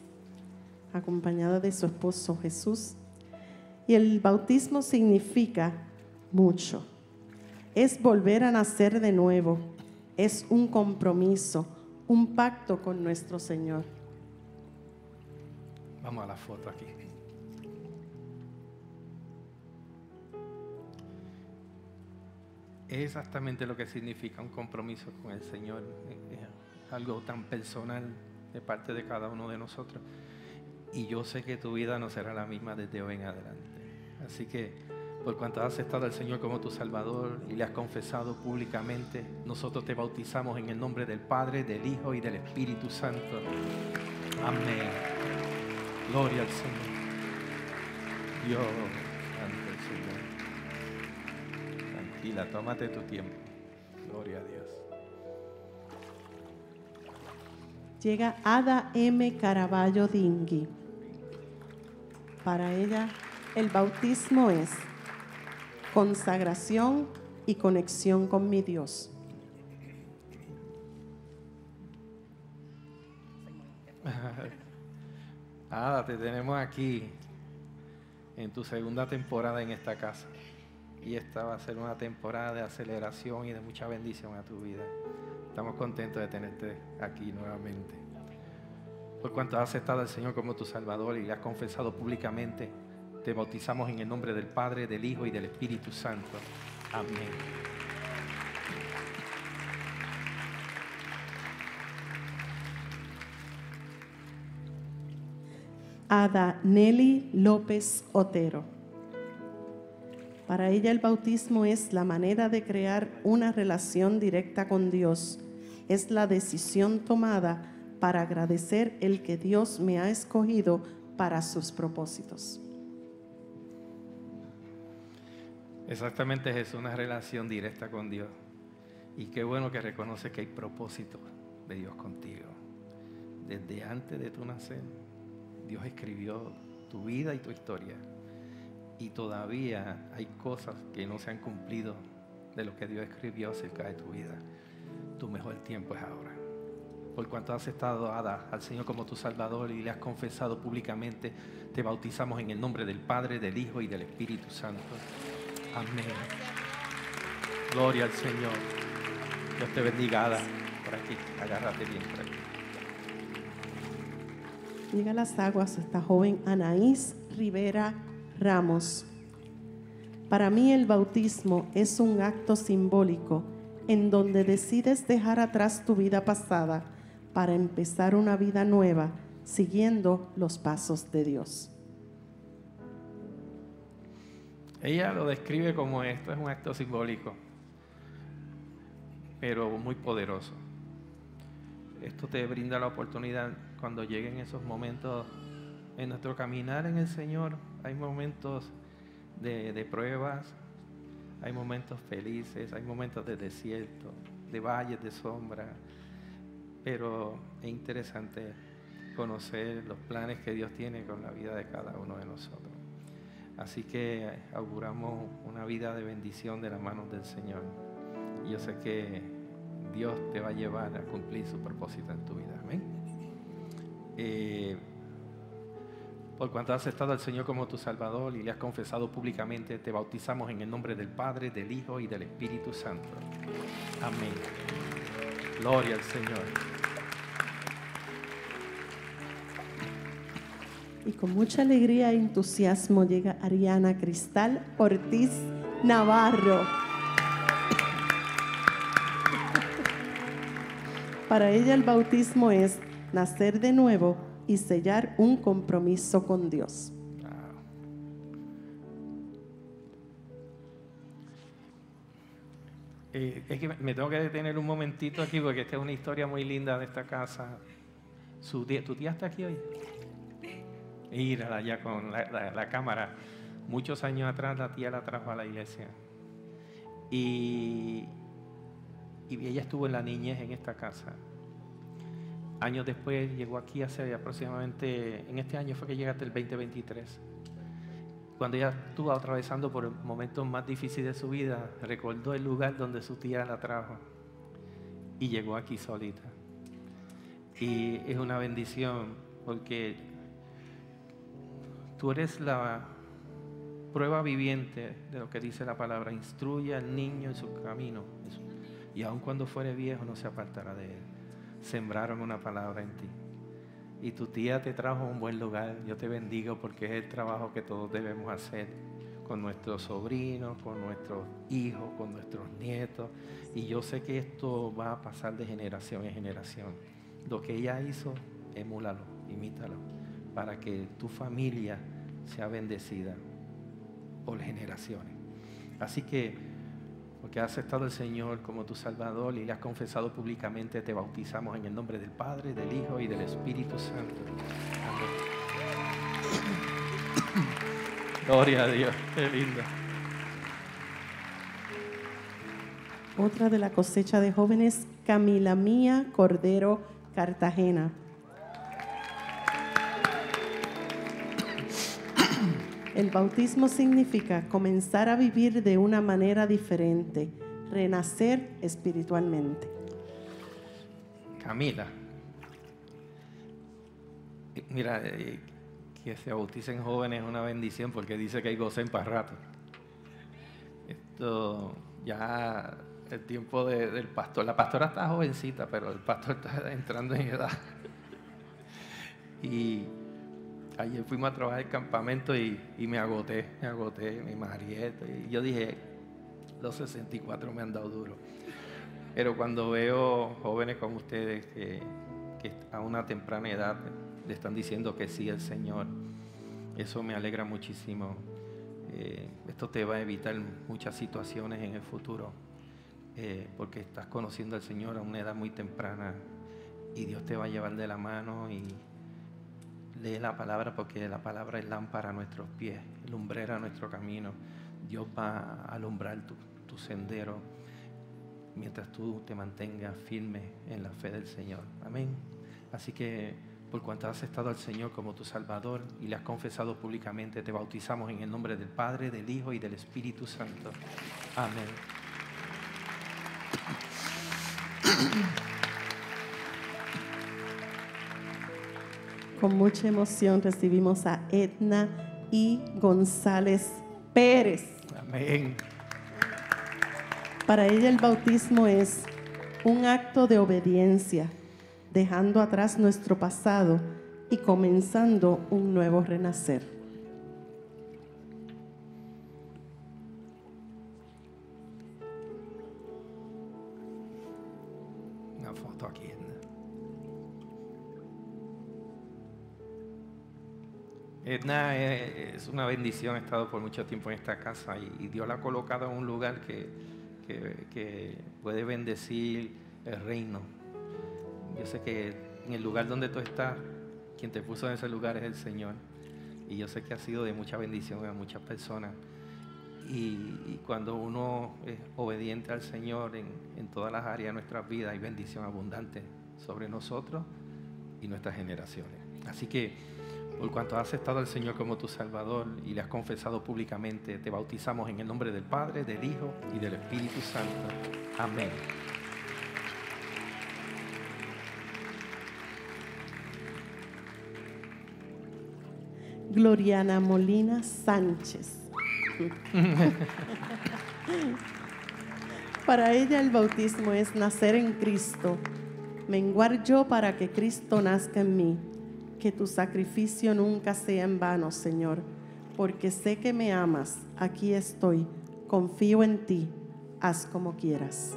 acompañado de su esposo Jesús. Y el bautismo significa mucho. Es volver a nacer de nuevo. Es un compromiso, un pacto con nuestro Señor. Vamos a la foto aquí. Es exactamente lo que significa un compromiso con el Señor. Algo tan personal de parte de cada uno de nosotros. Y yo sé que tu vida no será la misma desde hoy en adelante. Así que, por cuanto has aceptado al Señor como tu Salvador y le has confesado públicamente, nosotros te bautizamos en el nombre del Padre, del Hijo y del Espíritu Santo. Amén. Gloria al Señor. Dios, santo el Señor. Tranquila, tómate tu tiempo. Gloria a Dios. Llega Ada M. Caraballo Dingui. Para ella, el bautismo es consagración y conexión con mi Dios. Ada, te tenemos aquí en tu segunda temporada en esta casa. Y esta va a ser una temporada de aceleración y de mucha bendición a tu vida. Estamos contentos de tenerte aquí nuevamente. Por cuanto has aceptado al Señor como tu Salvador y le has confesado públicamente, te bautizamos en el nombre del Padre, del Hijo y del Espíritu Santo. Amén. Ada Nelly López Otero. Para ella el bautismo es la manera de crear una relación directa con Dios. Es la decisión tomada para agradecer el que Dios me ha escogido para sus propósitos. Exactamente es una relación directa con Dios. Y qué bueno que reconoces que hay propósito de Dios contigo. Desde antes de tu nacer, Dios escribió tu vida y tu historia. Y todavía hay cosas que no se han cumplido de lo que Dios escribió acerca de tu vida. Tu mejor tiempo es ahora. Por cuanto has estado Ada, al Señor como tu Salvador y le has confesado públicamente, te bautizamos en el nombre del Padre, del Hijo y del Espíritu Santo. Amén. Gloria al Señor. Dios te bendiga. Por aquí, agárrate bien por aquí. Llega las aguas esta joven Anaís Rivera Ramos. Para mí el bautismo es un acto simbólico en donde decides dejar atrás tu vida pasada para empezar una vida nueva siguiendo los pasos de Dios. Ella lo describe como esto es un acto simbólico, pero muy poderoso. Esto te brinda la oportunidad cuando lleguen esos momentos en nuestro caminar en el Señor. Hay momentos de, pruebas, hay momentos felices, hay momentos de desierto, de valles de sombra, pero es interesante conocer los planes que Dios tiene con la vida de cada uno de nosotros. Así que auguramos una vida de bendición de las manos del Señor. Y yo sé que Dios te va a llevar a cumplir su propósito en tu vida. Amén. Eh, por cuanto has aceptado al Señor como tu Salvador y le has confesado públicamente, te bautizamos en el nombre del Padre, del Hijo y del Espíritu Santo. Amén. Gloria al Señor. Y con mucha alegría e entusiasmo llega Ariana Cristal Ortiz Navarro. Para ella el bautismo es nacer de nuevo y sellar un compromiso con Dios. Eh, es que me tengo que detener un momentito aquí porque esta es una historia muy linda de esta casa. Su tía- ¿Tu tía está aquí hoy? Mírala ya con la, la- la cámara. Muchos años atrás la tía la trajo a la iglesia. Y, y ella estuvo en la niñez en esta casa. Años después llegó aquí hace aproximadamente, en este año fue que llegaste el 2023. Cuando ella estuvo atravesando por momentos más difíciles de su vida, recordó el lugar donde su tía la trajo y llegó aquí solita. Y es una bendición porque tú eres la prueba viviente de lo que dice la palabra. Instruye al niño en su camino y aun cuando fuere viejo no se apartará de él. Sembraron una palabra en ti. Y tu tía te trajo a un buen lugar. Yo te bendigo porque es el trabajo que todos debemos hacer con nuestros sobrinos, con nuestros hijos, con nuestros nietos. Y yo sé que esto va a pasar de generación en generación. Lo que ella hizo, emúlalo, imítalo, para que tu familia sea bendecida por generaciones. Así que, porque has aceptado al Señor como tu Salvador y le has confesado públicamente, te bautizamos en el nombre del Padre, del Hijo y del Espíritu Santo. Amén. Gloria a Dios, qué lindo. Otra de la cosecha de jóvenes, Camila Mía Cordero Cartagena. El bautismo significa comenzar a vivir de una manera diferente, renacer espiritualmente. Camila. Mira, eh, que se bauticen jóvenes es una bendición porque dice que hay gocen para rato. Esto ya el tiempo de- del pastor. La pastora está jovencita, pero el pastor está entrando en edad. Y ayer fuimos a trabajar el campamento y, me agoté, me agoté, me mareé. Y yo dije, los 64 me han dado duro. Pero cuando veo jóvenes como ustedes que, que a una temprana edad le están diciendo que sí al Señor, eso me alegra muchísimo. Eh, esto te va a evitar muchas situaciones en el futuro, eh, porque estás conociendo al Señor a una edad muy temprana y Dios te va a llevar de la mano y lee la palabra porque la palabra es lámpara a nuestros pies, lumbrera a nuestro camino. Dios va a alumbrar tu, tu sendero mientras tú te mantengas firme en la fe del Señor. Amén. Así que por cuanto has aceptado al Señor como tu Salvador y le has confesado públicamente, te bautizamos en el nombre del Padre, del Hijo y del Espíritu Santo. Amén. Con mucha emoción recibimos a Edna y González Pérez. Amén. Para ella el bautismo es un acto de obediencia, dejando atrás nuestro pasado y comenzando un nuevo renacer. Una foto aquí. Edna. Edna es una bendición, ha estado por mucho tiempo en esta casa y, Dios la ha colocado en un lugar que, que- que puede bendecir el reino. Yo sé que en el lugar donde tú estás, quien te puso en ese lugar es el Señor. Y yo sé que ha sido de mucha bendición a muchas personas. Y, y cuando uno es obediente al Señor en, en todas las áreas de nuestras vidas, hay bendición abundante sobre nosotros y nuestras generaciones. Así que, por cuanto has aceptado al Señor como tu Salvador y le has confesado públicamente, te bautizamos en el nombre del Padre, del Hijo y del Espíritu Santo. Amén. Gloriana Molina Sánchez. Para ella el bautismo es nacer en Cristo, menguar yo para que Cristo nazca en mí, que tu sacrificio nunca sea en vano, Señor, porque sé que me amas, aquí estoy, confío en ti, haz como quieras.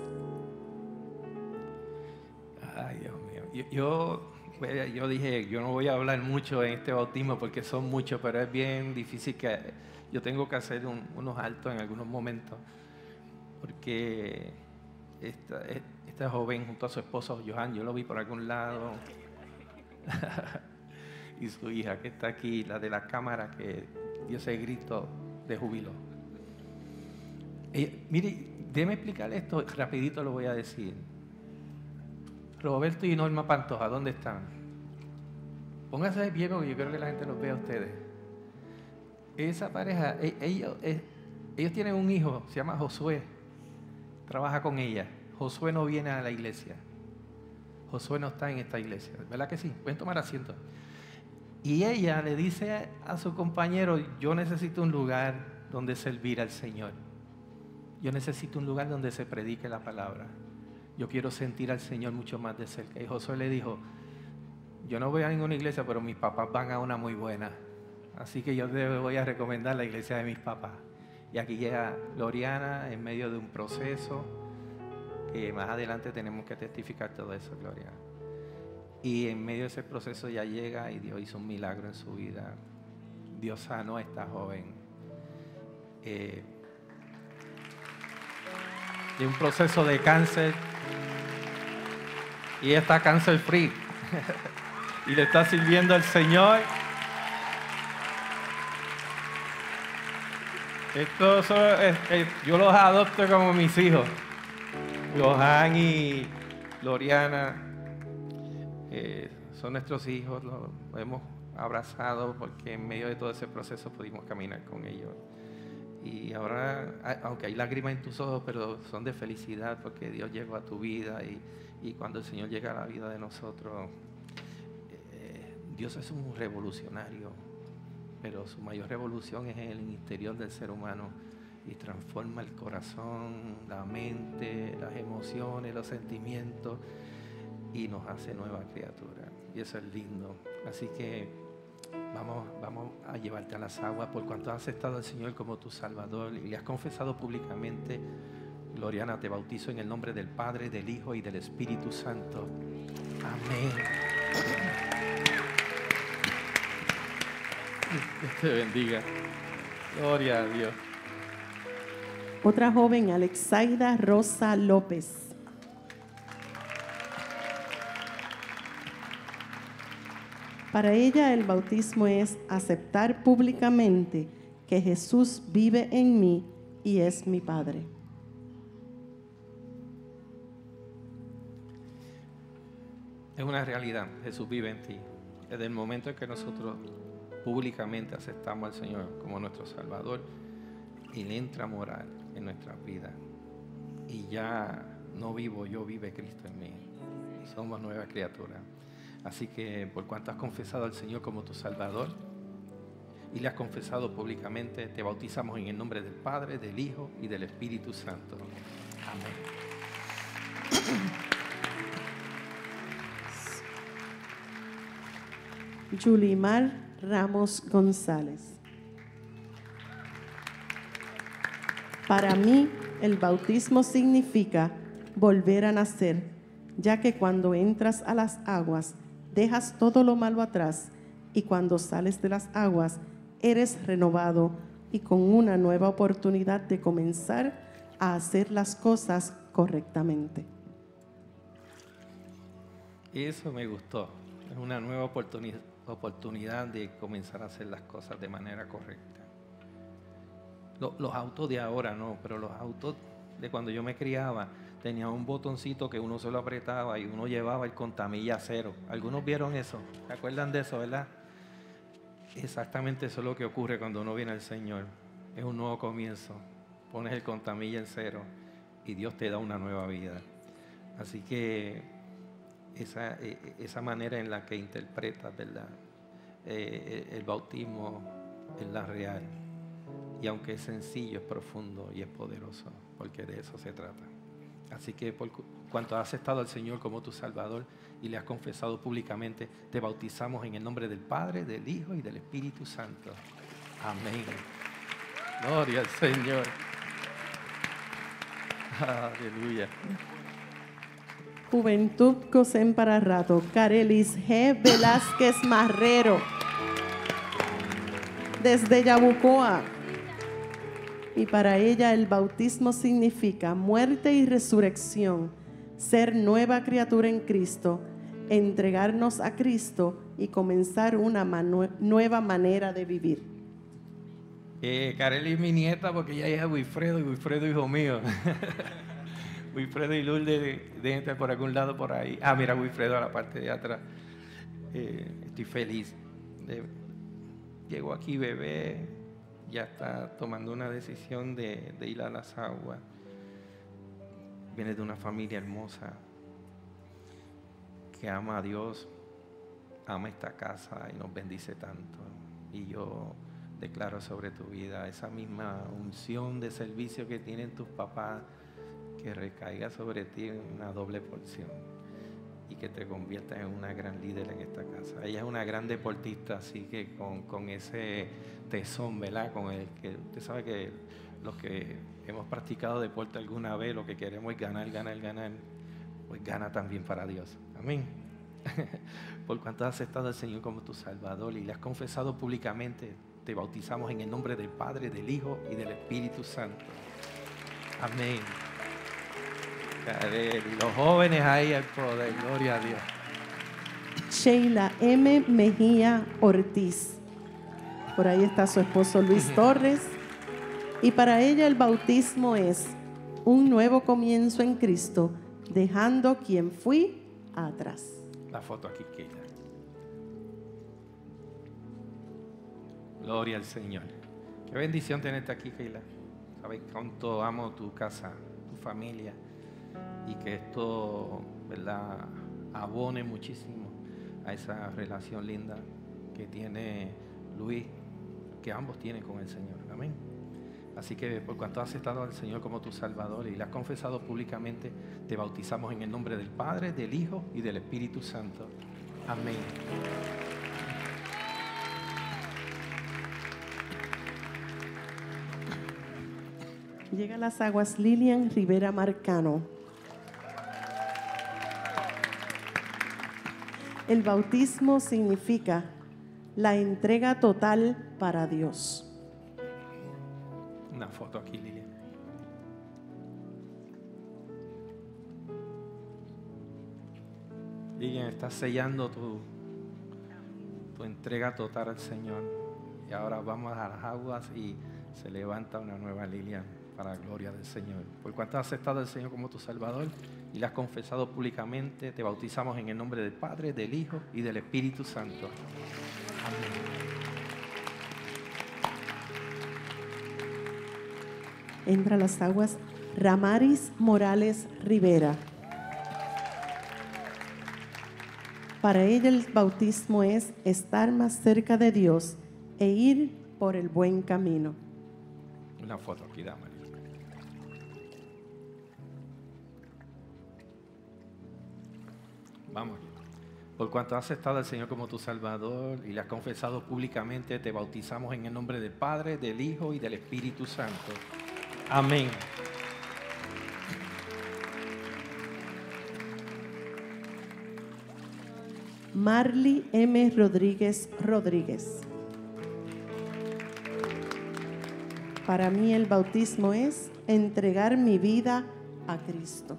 Ay, Dios mío. Yo, yo, dije, yo no voy a hablar mucho en este bautismo porque son muchos, pero es bien difícil que yo tengo que hacer un- unos altos en algunos momentos. Porque esta, esta joven junto a su esposo Johan, yo lo vi por algún lado. y su hija que está aquí, la de la cámara, que dio ese grito de júbilo. Eh, mire, déjeme explicar esto, rapidito lo voy a decir. Roberto y Norma Pantoja, ¿dónde están? Pónganse de pie porque yo creo que la gente los ve a ustedes. Esa pareja, e- ellos, eh, ellos tienen un hijo, se llama Josué, trabaja con ella. Josué no viene a la iglesia. Josué no está en esta iglesia, ¿verdad que sí? Pueden tomar asiento. Y ella le dice a su compañero, yo necesito un lugar donde servir al Señor. Yo necesito un lugar donde se predique la palabra. Yo quiero sentir al Señor mucho más de cerca. Y Josué le dijo, yo no voy a ninguna iglesia, pero mis papás van a una muy buena. Así que yo te voy a recomendar la iglesia de mis papás. Y aquí llega Gloriana en medio de un proceso que más adelante tenemos que testificar todo eso, Gloria. Y en medio de ese proceso ya llega y Dios hizo un milagro en su vida. Dios sanó a esta joven. Eh, de un proceso de cáncer. Y está cáncer free. y le está sirviendo al Señor. Estos son, eh, eh, yo los adopto como mis hijos. Johan y Loriana son nuestros hijos, los hemos abrazado porque en medio de todo ese proceso pudimos caminar con ellos. Y ahora, aunque hay lágrimas en tus ojos, pero son de felicidad porque Dios llegó a tu vida y, y cuando el Señor llega a la vida de nosotros, eh, Dios es un revolucionario, pero su mayor revolución es en el interior del ser humano y transforma el corazón, la mente, las emociones, los sentimientos y nos hace nueva criatura. Y eso es lindo. Así que vamos, vamos a llevarte a las aguas por cuanto has aceptado al Señor como tu Salvador y le has confesado públicamente. Gloriana, te bautizo en el nombre del Padre, del Hijo y del Espíritu Santo. Amén. Dios te bendiga. Gloria a Dios. Otra joven, Alexaida Rosa López. Para ella el bautismo es aceptar públicamente que Jesús vive en mí y es mi Padre. Es una realidad, Jesús vive en ti. Desde el momento en que nosotros públicamente aceptamos al Señor como nuestro Salvador, Él entra a morar en nuestras vidas. Y ya no vivo yo, vive Cristo en mí. Somos nueva criatura. Así que por cuanto has confesado al Señor como tu Salvador y le has confesado públicamente, te bautizamos en el nombre del Padre, del Hijo y del Espíritu Santo. Amén. Yulimar Ramos González. Para mí, el bautismo significa volver a nacer, ya que cuando entras a las aguas, dejas todo lo malo atrás y cuando sales de las aguas, eres renovado y con una nueva oportunidad de comenzar a hacer las cosas correctamente. Eso me gustó. Es una nueva oportuni- oportunidad de comenzar a hacer las cosas de manera correcta. Lo- los autos de ahora no, pero los autos de cuando yo me criaba tenían un botoncito que uno se lo apretaba y uno llevaba el contamilla cero. ¿Algunos vieron eso? ¿Se acuerdan de eso, verdad? Exactamente eso es lo que ocurre cuando uno viene al Señor. Es un nuevo comienzo. Pones el contamilla en cero y Dios te da una nueva vida. Así que esa, eh, esa manera en la que interpretas, ¿verdad? Eh, el bautismo es la real. Y aunque es sencillo, es profundo y es poderoso, porque de eso se trata. Así que por cu- cuanto has aceptado al Señor como tu Salvador y le has confesado públicamente, te bautizamos en el nombre del Padre, del Hijo y del Espíritu Santo. Amén. Gloria al Señor. Aleluya. Juventud Cosén para rato. Carelis G. Velázquez Marrero. Desde Yabucoa. Y para ella el bautismo significa muerte y resurrección, ser nueva criatura en Cristo, entregarnos a Cristo y comenzar una nueva manera de vivir. Eh, Kareli es mi nieta porque ella es Wilfredo y Wilfredo hijo mío. Wilfredo y Lourdes deben estar por algún lado por ahí. Ah, mira Wilfredo a la parte de atrás. Eh, estoy feliz. llegó aquí bebé, ya está tomando una decisión de, ir a las aguas. Viene de una familia hermosa que ama a Dios, ama esta casa y nos bendice tanto. Y yo declaro sobre tu vida esa misma unción de servicio que tienen tus papás, que recaiga sobre ti una doble porción y que te conviertas en una gran líder en esta casa. Ella es una gran deportista, así que con, con ese tesón, ¿verdad? Con el que usted sabe que los que hemos practicado deporte alguna vez, lo que queremos es ganar, ganar, ganar, pues gana también para Dios. Amén. Por cuanto has aceptado al Señor como tu Salvador y le has confesado públicamente, te bautizamos en el nombre del Padre, del Hijo y del Espíritu Santo. Amén. Los jóvenes ahí al poder, gloria a Dios. Sheila M. Mejía Ortiz. Por ahí está su esposo Luis Torres. Y para ella el bautismo es un nuevo comienzo en Cristo, dejando quien fui atrás. La foto aquí, Keila. Gloria al Señor. Qué bendición tenerte aquí, Keila. Sabes cuánto amo tu casa, tu familia. Y que esto, ¿verdad?, abone muchísimo a esa relación linda que tiene Luis, que ambos tienen con el Señor. Amén. Así que por cuanto has aceptado al Señor como tu Salvador y le has confesado públicamente, te bautizamos en el nombre del Padre, del Hijo y del Espíritu Santo. Amén. Llega a las aguas Lilian Rivera Marcano. El bautismo significa la entrega total para Dios. Una foto aquí, Lilian. Lilian, estás sellando tu, tu entrega total al Señor. Y ahora vamos a las aguas y se levanta una nueva Lilian para la gloria del Señor. Por cuanto has aceptado al Señor como tu Salvador y le has confesado públicamente, te bautizamos en el nombre del Padre, del Hijo y del Espíritu Santo. Amén. Entra a las aguas Ramaris Morales Rivera. Para ella el bautismo es estar más cerca de Dios e ir por el buen camino. Una foto aquí, Damaris. Vamos. Por cuanto has aceptado al Señor como tu Salvador y le has confesado públicamente, te bautizamos en el nombre del Padre, del Hijo y del Espíritu Santo. Amén. Marley M. Rodríguez Rodríguez. Para mí el bautismo es entregar mi vida a Cristo.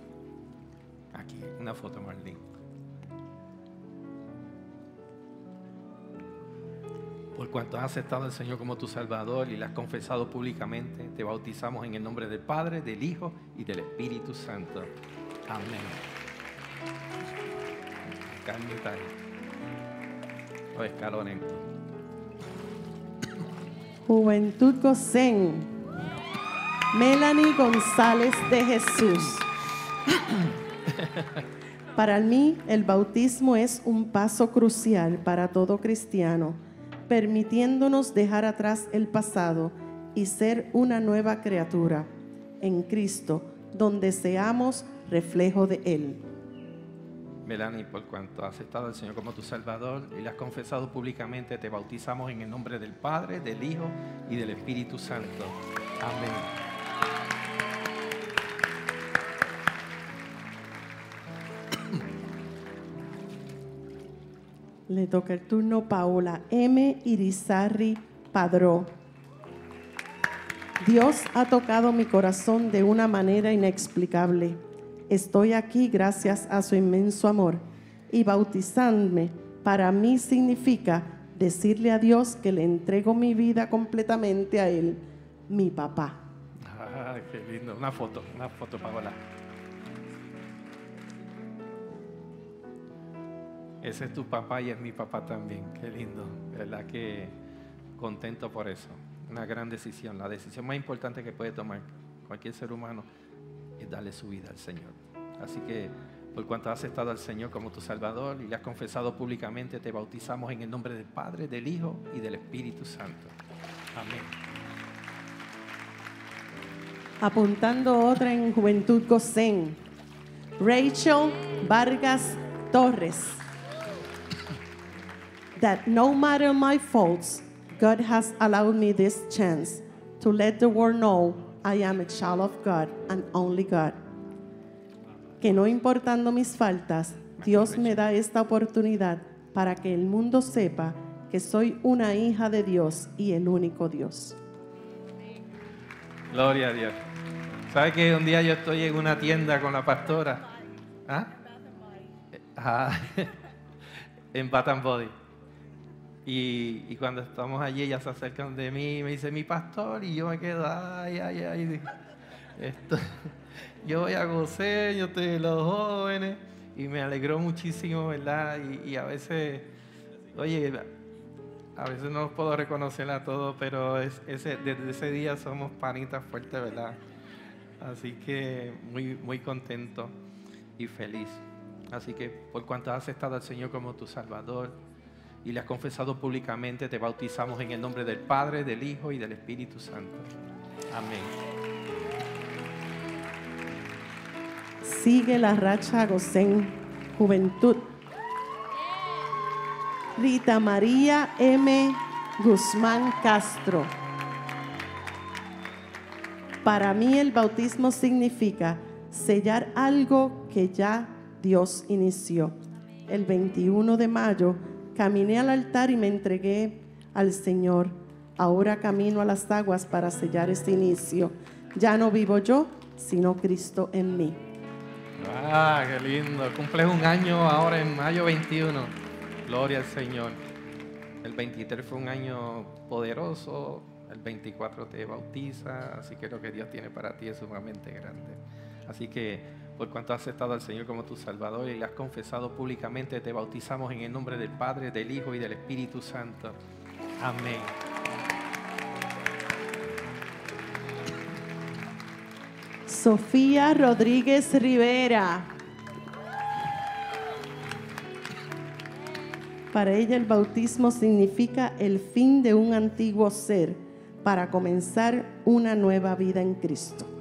Aquí, una foto, Marlene. Por cuanto has aceptado al Señor como tu Salvador y le has confesado públicamente, te bautizamos en el nombre del Padre, del Hijo y del Espíritu Santo. Amén. Carmen. Los escalones. Juventud Gosén. Melanie González de Jesús. Para mí, el bautismo es un paso crucial para todo cristiano, permitiéndonos dejar atrás el pasado y ser una nueva criatura en Cristo, donde seamos reflejo de Él. Melanie, por cuanto has aceptado al Señor como tu Salvador y le has confesado públicamente, te bautizamos en el nombre del Padre, del Hijo y del Espíritu Santo. Amén. Le toca el turno Paola M. Irizarri Padró. Dios ha tocado mi corazón de una manera inexplicable. Estoy aquí gracias a su inmenso amor y bautizarme para mí significa decirle a Dios que le entrego mi vida completamente a Él, mi papá. Ah, qué lindo. Una foto, una foto, Paola. Ese es tu papá y es mi papá también. Qué lindo. Verdad que contento por eso. Una gran decisión. La decisión más importante que puede tomar cualquier ser humano es darle su vida al Señor. Así que por cuanto has aceptado al Señor como tu Salvador y le has confesado públicamente, te bautizamos en el nombre del Padre, del Hijo y del Espíritu Santo. Amén. Apuntando otra en Juventud Gosén. Rachel Vargas Torres. That no matter my faults, God has allowed me this chance to let the world know I am a child of God and only God. Que no importando mis faltas, Dios me da esta oportunidad para que el mundo sepa que soy una hija de Dios y el único Dios. Gloria a Dios. ¿Sabe que un día yo estoy en una tienda con la pastora? ¿Ah? Ah, en Bath and Body. Y, cuando estamos allí, ellas se acercan de mí y me dice, mi pastor, y yo me quedo, ay, ay, ay. Yo voy a gozar, yo estoy de los jóvenes, y me alegró muchísimo, ¿verdad? Y, a veces, oye, a veces no puedo reconocer a todos, pero es, ese, desde ese día somos panitas fuertes, ¿verdad? Así que muy, muy contento y feliz. Así que por cuanto has aceptado al Señor como tu Salvador y le has confesado públicamente, te bautizamos en el nombre del Padre, del Hijo y del Espíritu Santo. Amén. Sigue la racha Gosén Juventud. Rita María M. Guzmán Castro. Para mí el bautismo significa sellar algo que ya Dios inició. El 21 de mayo caminé al altar y me entregué al Señor. Ahora camino a las aguas para sellar este inicio. Ya no vivo yo, sino Cristo en mí. Ah, qué lindo. Cumples un año ahora en mayo 21. Gloria al Señor. El 23 fue un año poderoso. El 24 te bautiza. Así que lo que Dios tiene para ti es sumamente grande. Así que por cuanto has aceptado al Señor como tu Salvador y le has confesado públicamente, te bautizamos en el nombre del Padre, del Hijo y del Espíritu Santo. Amén. Sofía Rodríguez Rivera. Para ella el bautismo significa el fin de un antiguo ser para comenzar una nueva vida en Cristo.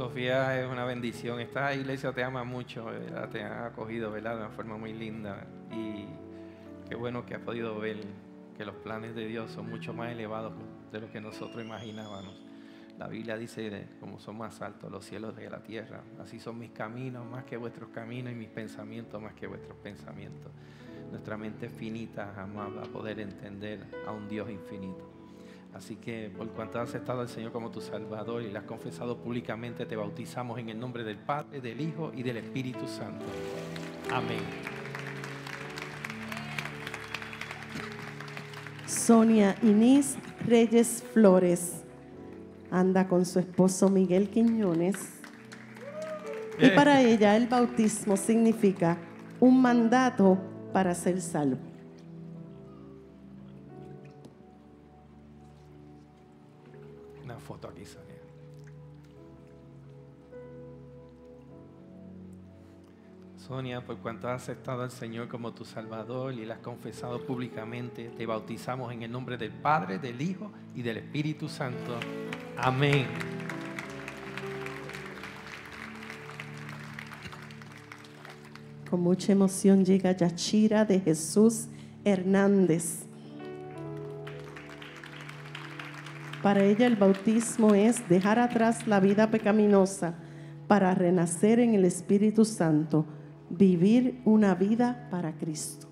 Sofía es una bendición. Esta iglesia te ama mucho, te ha acogido ¿verdad? de una forma muy linda. Y qué bueno que has podido ver que los planes de Dios son mucho más elevados de lo que nosotros imaginábamos. La Biblia dice, como son más altos los cielos de la tierra, así son mis caminos más que vuestros caminos y mis pensamientos más que vuestros pensamientos. Nuestra mente finita jamás va a poder entender a un Dios infinito. Así que por cuanto has aceptado al Señor como tu Salvador y le has confesado públicamente, te bautizamos en el nombre del Padre, del Hijo y del Espíritu Santo. Amén. Sonia Inés Reyes Flores anda con su esposo Miguel Quiñones. Y Eh. para ella el bautismo significa un mandato para ser salvo. Foto aquí, Sonia. Sonia, por cuanto has aceptado al Señor como tu Salvador y le has confesado públicamente, te bautizamos en el nombre del Padre, del Hijo y del Espíritu Santo. Amén. Con mucha emoción llega Yachira de Jesús Hernández. Para ella el bautismo es dejar atrás la vida pecaminosa para renacer en el Espíritu Santo, vivir una vida para Cristo.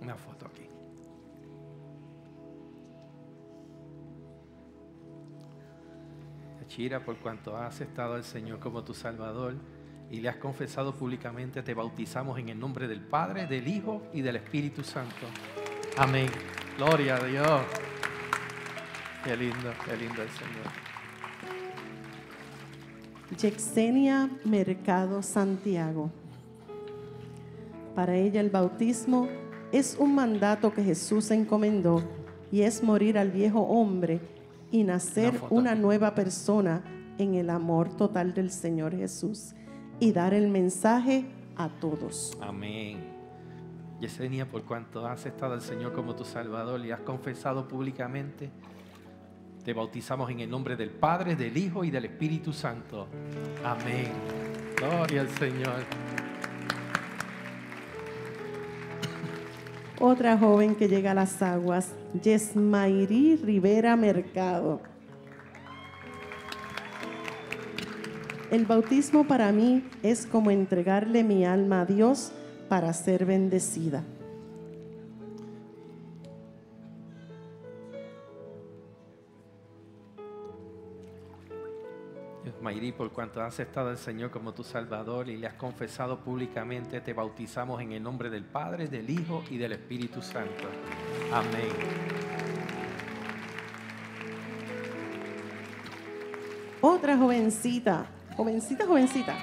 Una foto aquí. Chira, por cuanto has estado el Señor como tu Salvador, y le has confesado públicamente, te bautizamos en el nombre del Padre, del Hijo y del Espíritu Santo. Amén. Gloria a Dios. Qué lindo, qué lindo el Señor. Yexenia Mercado Santiago. Para ella el bautismo es un mandato que Jesús encomendó y es morir al viejo hombre y nacer Una una nueva persona en el amor total del Señor Jesús y dar el mensaje a todos. Amén. Yesenia, por cuanto has aceptado al Señor como tu Salvador y has confesado públicamente, te bautizamos en el nombre del Padre, del Hijo y del Espíritu Santo. Amén. Gloria al Señor. Otra joven que llega a las aguas, Yesmairi Rivera Mercado. El bautismo para mí es como entregarle mi alma a Dios para ser bendecida. Mayri, por cuanto has aceptado al Señor como tu Salvador y le has confesado públicamente, te bautizamos en el nombre del Padre, del Hijo y del Espíritu Santo. Amén. Otra jovencita, jovencita, jovencita,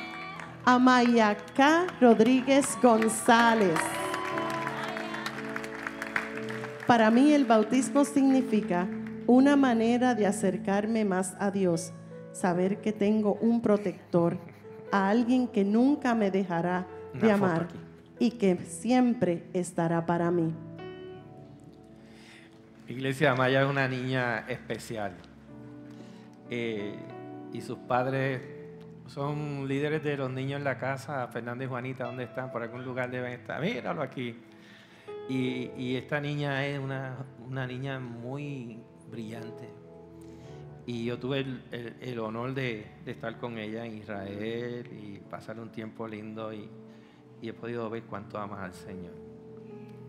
Amayacá Rodríguez González. Para mí el bautismo significa una manera de acercarme más a Dios, saber que tengo un protector, a alguien que nunca me dejará Una de amar y que siempre estará para mí. Iglesia Maya es una niña especial. Eh, y sus padres son líderes de los niños en la casa. Fernando y Juanita, ¿dónde están? Por algún lugar deben estar. Míralo aquí. Y, esta niña es una, niña muy brillante. Y yo tuve el, honor de, de estar con ella en Israel y pasar un tiempo lindo y, y he podido ver cuánto amas al Señor.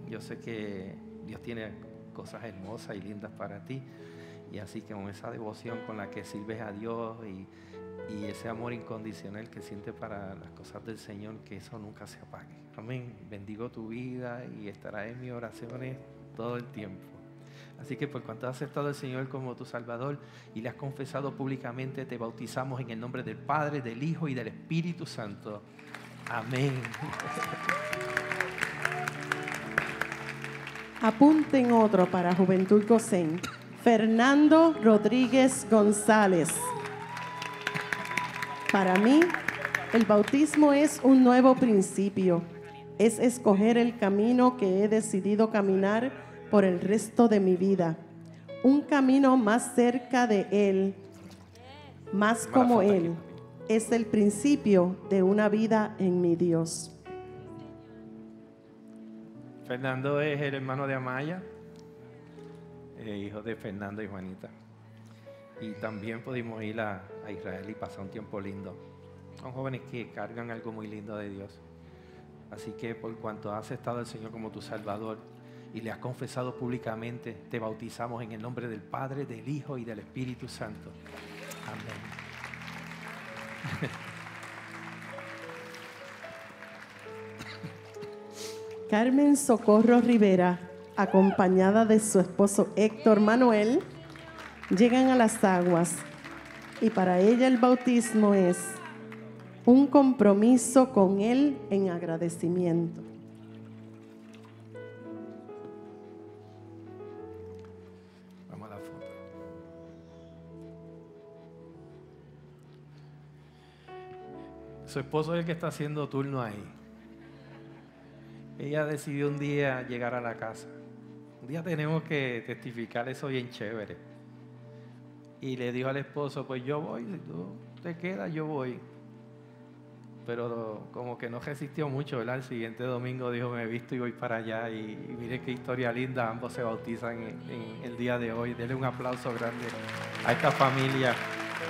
Yo sé que Dios tiene cosas hermosas y lindas para ti. Y así que con esa devoción con la que sirves a Dios y, y ese amor incondicional que sientes para las cosas del Señor, que eso nunca se apague. Amén. Bendigo tu vida y estará en mis oraciones todo el tiempo. Así que por cuanto has aceptado al Señor como tu Salvador y le has confesado públicamente, te bautizamos en el nombre del Padre, del Hijo y del Espíritu Santo. Amén. Apunten otro para Juventud Gosén. Fernando Rodríguez González. Para mí, el bautismo es un nuevo principio. Es escoger el camino que he decidido caminar por el resto de mi vida. Un camino más cerca de Él, más como Él. Es el principio de una vida en mi Dios. Fernando es el hermano de Amaya, eh, hijo de Fernando y Juanita. Y también pudimos ir a, Israel y pasar un tiempo lindo. Son jóvenes que cargan algo muy lindo de Dios. Así que por cuanto has aceptado al Señor como tu Salvador y le has confesado públicamente, te bautizamos en el nombre del Padre, del Hijo y del Espíritu Santo. Amén. Carmen Socorro Rivera, acompañada de su esposo Héctor Manuel, llegan a las aguas y para ella el bautismo es un compromiso con Él en agradecimiento. Vamos a la foto. Su esposo es el que está haciendo turno ahí. Ella decidió un día llegar a la casa. Un día tenemos que testificar eso bien chévere. Y le dijo al esposo, pues yo voy, si tú te quedas, yo voy. Pero como que no resistió mucho, ¿verdad? El siguiente domingo dijo, me he visto y voy para allá. Y, y mire qué historia linda, ambos se bautizan en, el día de hoy. Denle un aplauso grande a esta familia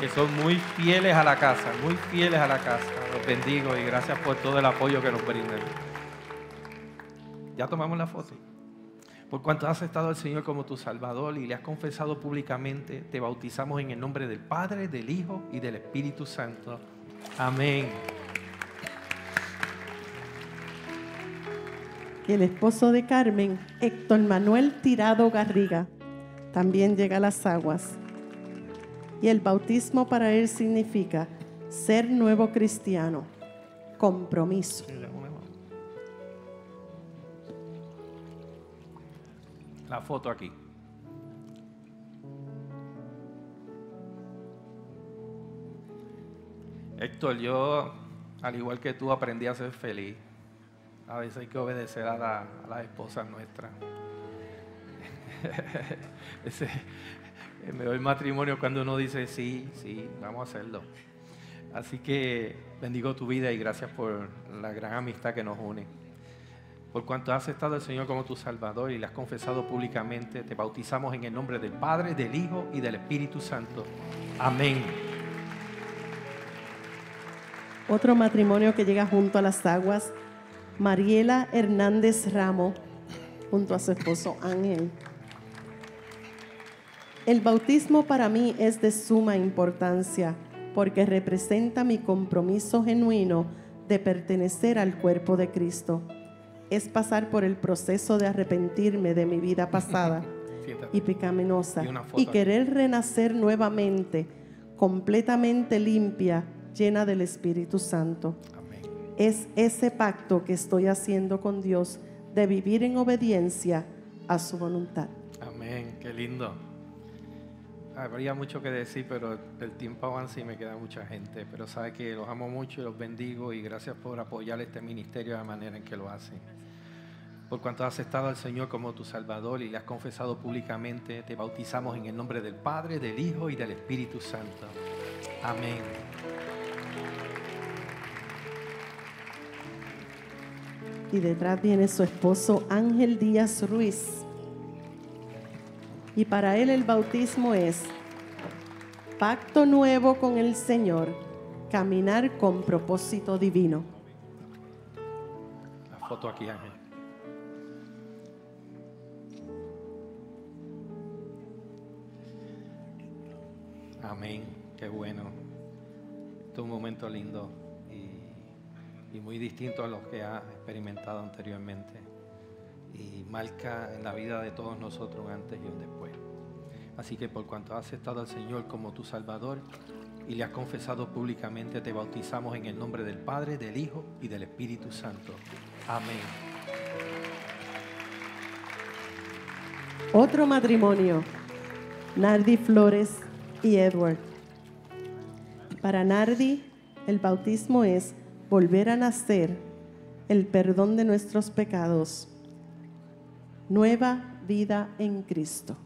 que son muy fieles a la casa, muy fieles a la casa. Los bendigo y gracias por todo el apoyo que nos brindan. Ya tomamos la foto. Por cuanto has aceptado al Señor como tu Salvador y le has confesado públicamente, te bautizamos en el nombre del Padre, del Hijo y del Espíritu Santo. Amén. Y el esposo de Carmen, Héctor Manuel Tirado Garriga, también llega a las aguas. Y el bautismo para él significa ser nuevo cristiano, compromiso. La foto aquí. Héctor, yo, al igual que tú, aprendí a ser feliz. A veces hay que obedecer a, la- las esposas nuestras. Ese, el mejor matrimonio cuando uno dice sí, sí, vamos a hacerlo. Así que bendigo tu vida y gracias por la gran amistad que nos une. Por cuanto has aceptado al Señor como tu Salvador y le has confesado públicamente, te bautizamos en el nombre del Padre, del Hijo y del Espíritu Santo. Amén. Otro matrimonio que llega junto a las aguas, Mariela Hernández Ramo, junto a su esposo Ángel. El bautismo para mí es de suma importancia porque representa mi compromiso genuino de pertenecer al cuerpo de Cristo. Es pasar por el proceso de arrepentirme de mi vida pasada y pecaminosa Y querer renacer nuevamente, completamente limpia, llena del Espíritu Santo. Amén. Es ese pacto que estoy haciendo con Dios de vivir en obediencia a su voluntad. Amén. Qué lindo. Habría mucho que decir, pero el tiempo avanza y me queda mucha gente. Pero sabe que los amo mucho y los bendigo y gracias por apoyar este ministerio de la manera en que lo hacen. Por cuanto has aceptado al Señor como tu Salvador y le has confesado públicamente, te bautizamos en el nombre del Padre, del Hijo y del Espíritu Santo. Amén. Y detrás viene su esposo Ángel Díaz Ruiz. Y para él el bautismo es pacto nuevo con el Señor, caminar con propósito divino. La foto aquí, Ángel. Amén, qué bueno. Esto es un momento lindo y, y muy distinto a los que ha experimentado anteriormente. Y marca en la vida de todos nosotros antes y un después. Así que por cuanto has aceptado al Señor como tu Salvador y le has confesado públicamente, te bautizamos en el nombre del Padre, del Hijo y del Espíritu Santo. Amén. Otro matrimonio, Nardi Flores y Edward. Para Nardi, el bautismo es volver a nacer, el perdón de nuestros pecados, nueva vida en Cristo.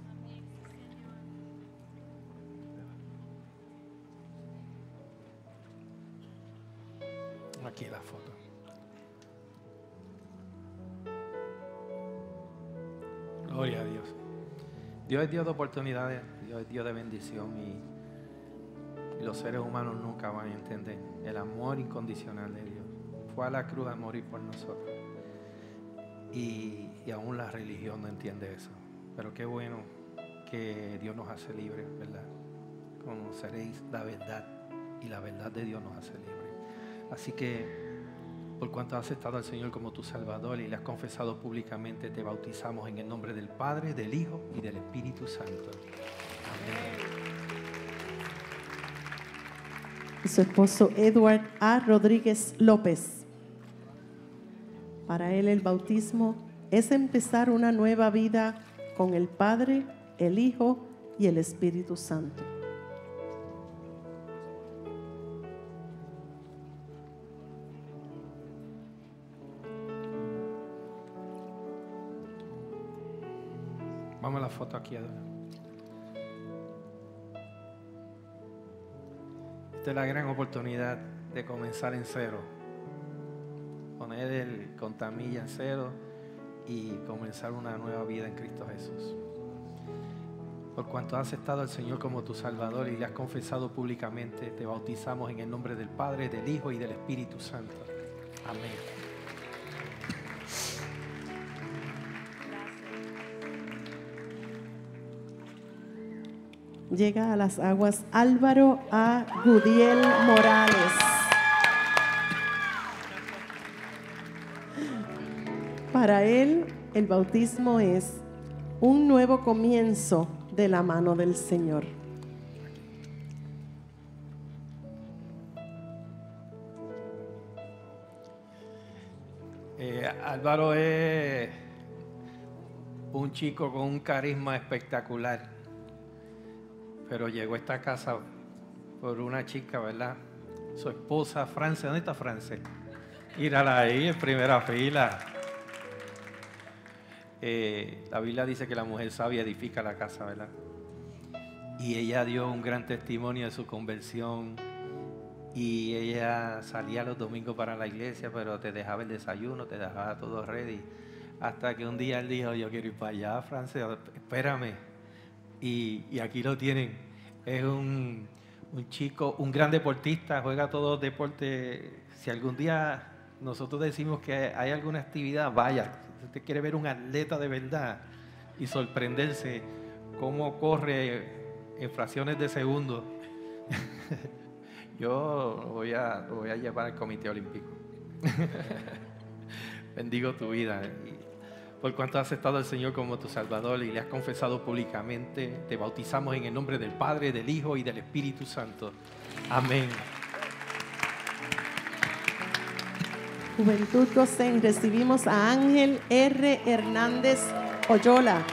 Aquí la foto. Gloria a Dios. Dios es Dios de oportunidades, Dios es Dios de bendición y, los seres humanos nunca van a entender el amor incondicional de Dios. Fue a la cruz a morir por nosotros. Y, y aún la religión no entiende eso. Pero qué bueno que Dios nos hace libres, ¿verdad? Conoceréis la verdad y la verdad de Dios nos hace libres. Así que por cuanto has aceptado al Señor como tu Salvador y le has confesado públicamente, te bautizamos en el nombre del Padre, del Hijo y del Espíritu Santo. Amén. su esposo Edward A. Rodríguez López. Para él el bautismo es empezar una nueva vida con el Padre, el Hijo y el Espíritu Santo. Vamos a la foto aquí. Adela. Esta es la gran oportunidad de comenzar en cero. Poner el contamilla en cero y comenzar una nueva vida en Cristo Jesús. Por cuanto has aceptado al Señor como tu Salvador y le has confesado públicamente, te bautizamos en el nombre del Padre, del Hijo y del Espíritu Santo. Amén. Llega a las aguas Álvaro A. Gudiel Morales. Para él, el bautismo es un nuevo comienzo de la mano del Señor. Eh, Álvaro es un chico con un carisma espectacular, pero llegó a esta casa por una chica, ¿verdad? Su esposa, Francia. ¿Dónde está Francia? Mírala ahí en primera fila. Eh, la Biblia dice que la mujer sabia edifica la casa, ¿verdad? Y ella dio un gran testimonio de su conversión. Y ella salía los domingos para la iglesia, pero te dejaba el desayuno, te dejaba todo ready. Hasta que un día él dijo, yo quiero ir para allá, Francia, espérame. Y, y aquí lo tienen. Es un, un chico, un gran deportista, juega todos deportes. Si algún día nosotros decimos que hay alguna actividad, vaya. Si usted quiere ver un atleta de verdad y sorprenderse cómo corre en fracciones de segundo, yo lo voy a, voy a llevar al Comité Olímpico. Bendigo tu vida. Por cuanto has aceptado al Señor como tu Salvador y le has confesado públicamente, te bautizamos en el nombre del Padre, del Hijo y del Espíritu Santo. Amén. Juventud Gosén, recibimos a Ángel R. Hernández Oyola.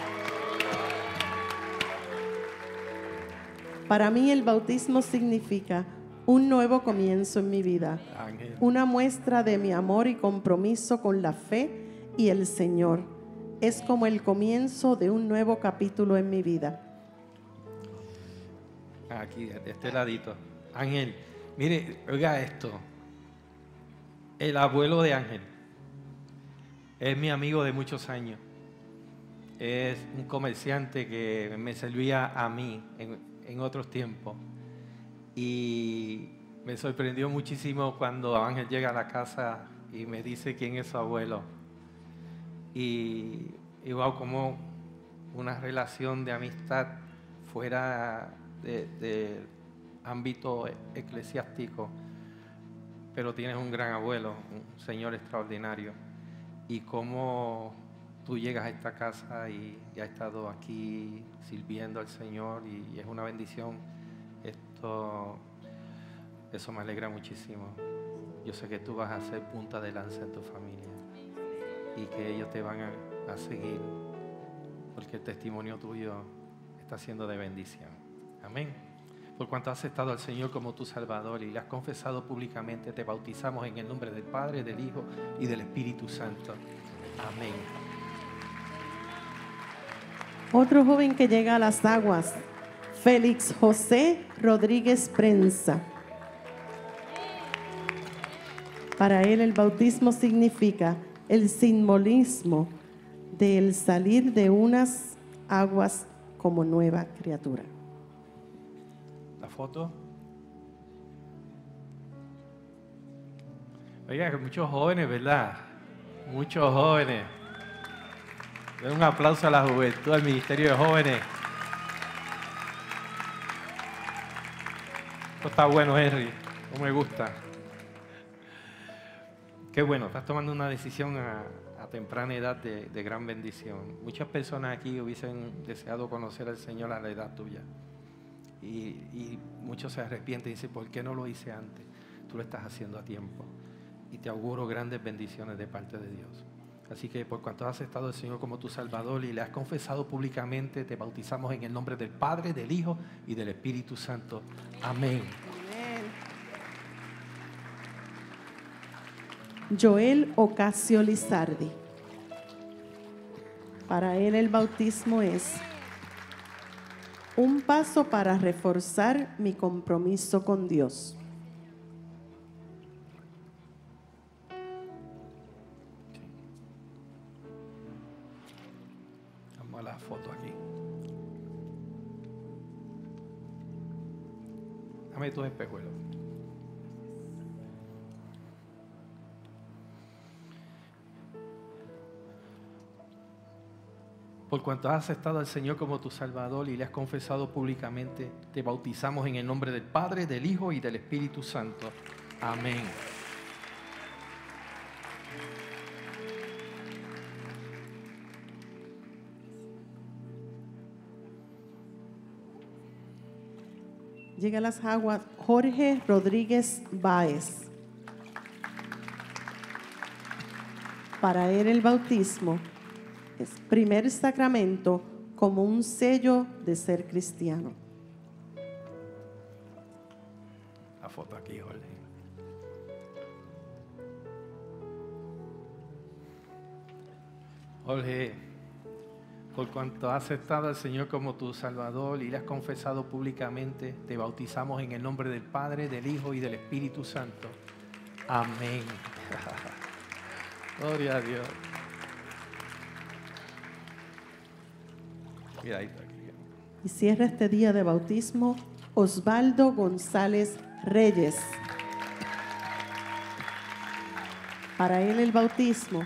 Para mí el bautismo significa un nuevo comienzo en mi vida, Ángel. una muestra de mi amor y compromiso con la fe y el Señor. Es como el comienzo de un nuevo capítulo en mi vida. Aquí, de este ladito. Ángel, mire, oiga esto. El abuelo de Ángel es mi amigo de muchos años. Es un comerciante que me servía a mí en, otros tiempos. Y me sorprendió muchísimo cuando Ángel llega a la casa y me dice quién es su abuelo. Y, y wow, como una relación de amistad fuera de ámbito eclesiástico, pero tienes un gran abuelo, un señor extraordinario. Y cómo tú llegas a esta casa y, y has estado aquí sirviendo al Señor y, es una bendición. Esto, eso me alegra muchísimo. Yo sé que tú vas a ser punta de lanza en tu familia y que ellos te van a, a seguir porque el testimonio tuyo está siendo de bendición. Amén. Por cuanto has aceptado al Señor como tu Salvador y le has confesado públicamente, te bautizamos en el nombre del Padre, del Hijo y del Espíritu Santo. Amén. Otro joven que llega a las aguas, Félix José Rodríguez Prensa. Para él el bautismo significa el simbolismo del salir de unas aguas como nueva criatura. Foto. Oiga, muchos jóvenes, ¿verdad? Muchos jóvenes. Den un aplauso a la juventud, al Ministerio de Jóvenes. Esto está bueno, Henry. No me gusta. Qué bueno, estás tomando una decisión a, a temprana edad de, de gran bendición. Muchas personas aquí hubiesen deseado conocer al Señor a la edad tuya. Y, muchos se arrepienten y dicen, ¿por qué no lo hice antes? Tú lo estás haciendo a tiempo. Y te auguro grandes bendiciones de parte de Dios. Así que por cuanto has aceptado al Señor como tu Salvador y le has confesado públicamente, te bautizamos en el nombre del Padre, del Hijo y del Espíritu Santo. Amén. Joel Ocasio Lizardi. Para él el bautismo es un paso para reforzar mi compromiso con Dios. Vamos a la foto aquí. Dame tus espejuelos. Por cuanto has aceptado al Señor como tu Salvador y le has confesado públicamente, te bautizamos en el nombre del Padre, del Hijo y del Espíritu Santo. Amén. Llega a las aguas Jorge Rodríguez Báez. Para él el bautismo primer sacramento como un sello de ser cristiano. La foto aquí, Jorge. Jorge, por cuanto has aceptado al Señor como tu Salvador y le has confesado públicamente, te bautizamos en el nombre del Padre, del Hijo y del Espíritu Santo. Amén. Gloria a Dios. Y cierra este día de bautismo Osvaldo González Reyes. Para él el bautismo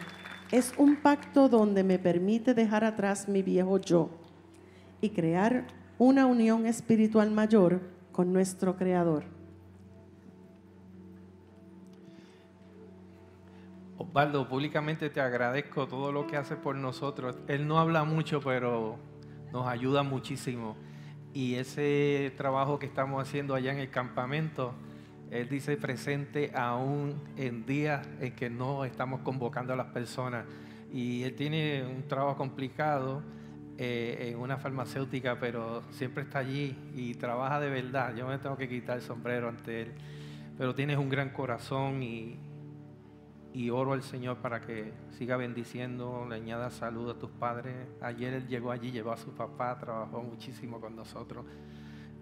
es un pacto donde me permite dejar atrás mi viejo yo y crear una unión espiritual mayor con nuestro Creador. Osvaldo, públicamente te agradezco todo lo que haces por nosotros. Él no habla mucho, pero nos ayuda muchísimo. Y ese trabajo que estamos haciendo allá en el campamento, él dice presente aún en días en que no estamos convocando a las personas. Y él tiene un trabajo complicado eh, en una farmacéutica, pero siempre está allí y trabaja de verdad. Yo me tengo que quitar el sombrero ante él. Pero tienes un gran corazón y, y oro al Señor para que siga bendiciendo, le añada salud a tus padres. Ayer él llegó allí, llevó a su papá, trabajó muchísimo con nosotros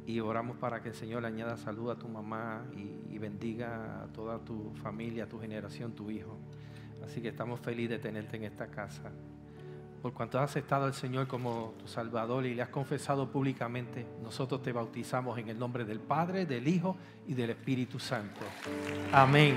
y oramos para que el Señor le añada salud a tu mamá y, y bendiga a toda tu familia, a tu generación, tu hijo. Así que estamos felices de tenerte en esta casa. Por cuanto has aceptado al Señor como tu Salvador y le has confesado públicamente, nosotros te bautizamos en el nombre del Padre, del Hijo y del Espíritu Santo. Amén.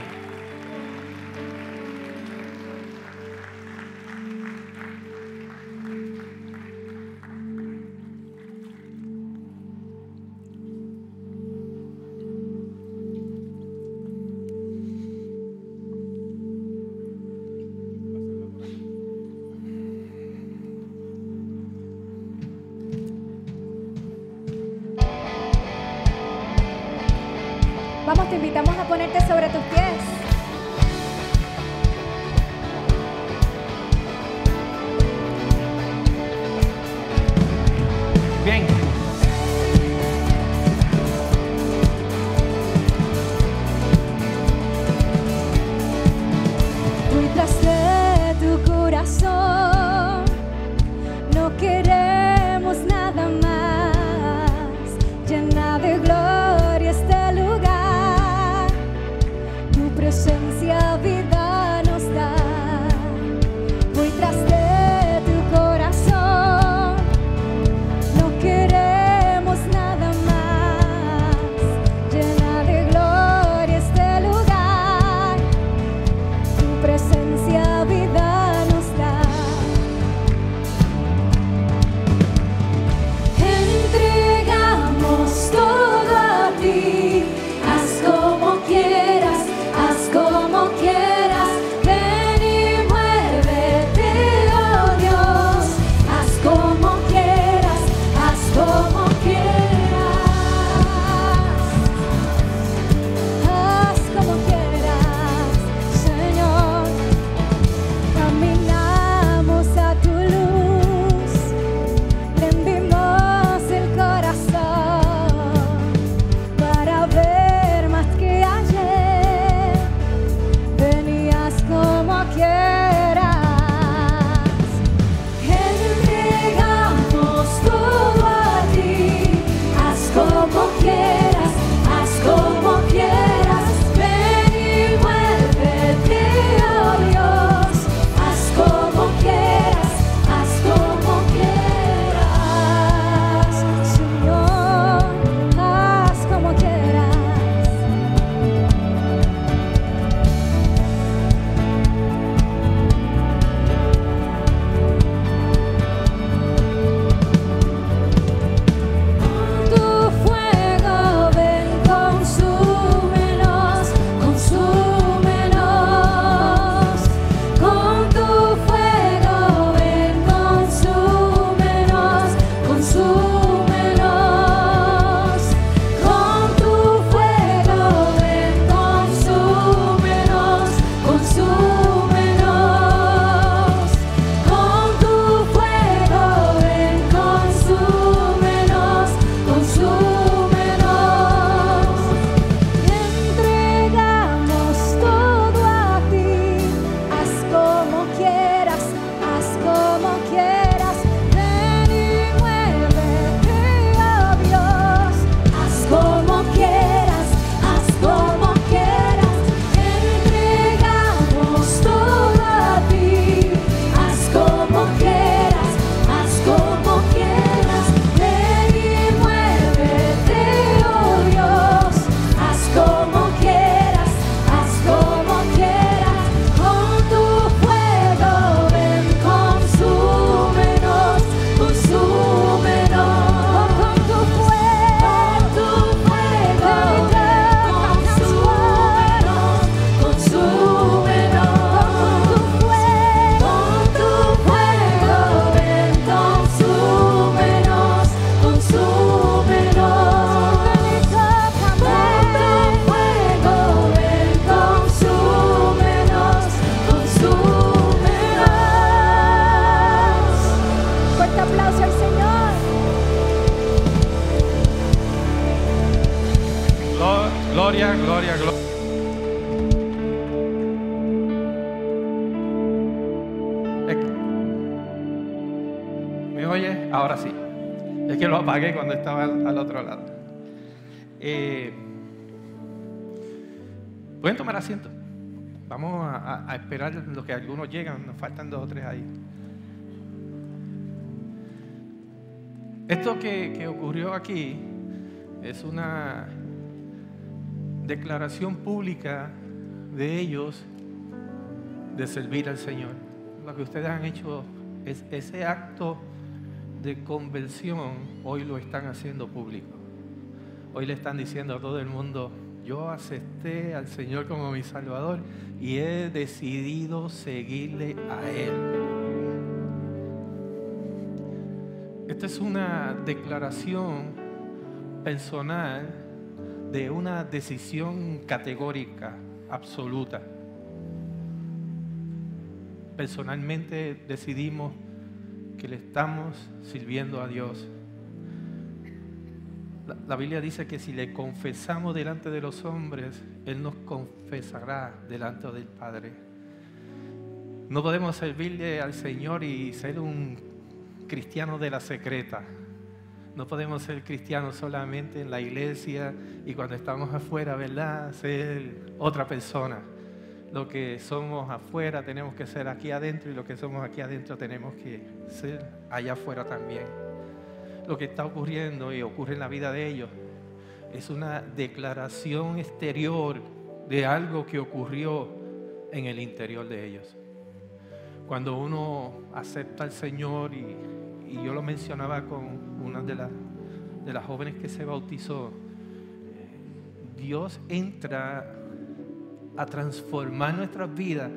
Esperar lo que algunos llegan. Nos faltan dos o tres ahí. Esto que, que ocurrió aquí es una declaración pública de ellos de servir al Señor. Lo que ustedes han hecho es ese acto de conversión, hoy lo están haciendo público. Hoy le están diciendo a todo el mundo, yo acepté al Señor como mi Salvador y he decidido seguirle a Él. Esta es una declaración personal de una decisión categórica, absoluta. Personalmente decidimos que le estamos sirviendo a Dios. La, Biblia dice que si le confesamos delante de los hombres, Él nos confesará delante del Padre. No podemos servirle al Señor y ser un cristiano de la secreta. No podemos ser cristianos solamente en la iglesia y cuando estamos afuera, ¿verdad? Ser otra persona. Lo que somos afuera tenemos que ser aquí adentro y lo que somos aquí adentro tenemos que ser allá afuera también. Lo que está ocurriendo y ocurre en la vida de ellos es una declaración exterior de algo que ocurrió en el interior de ellos. Cuando uno acepta al Señor y, yo lo mencionaba con una de, las de las jóvenes que se bautizó, Dios entra a transformar nuestras vidas.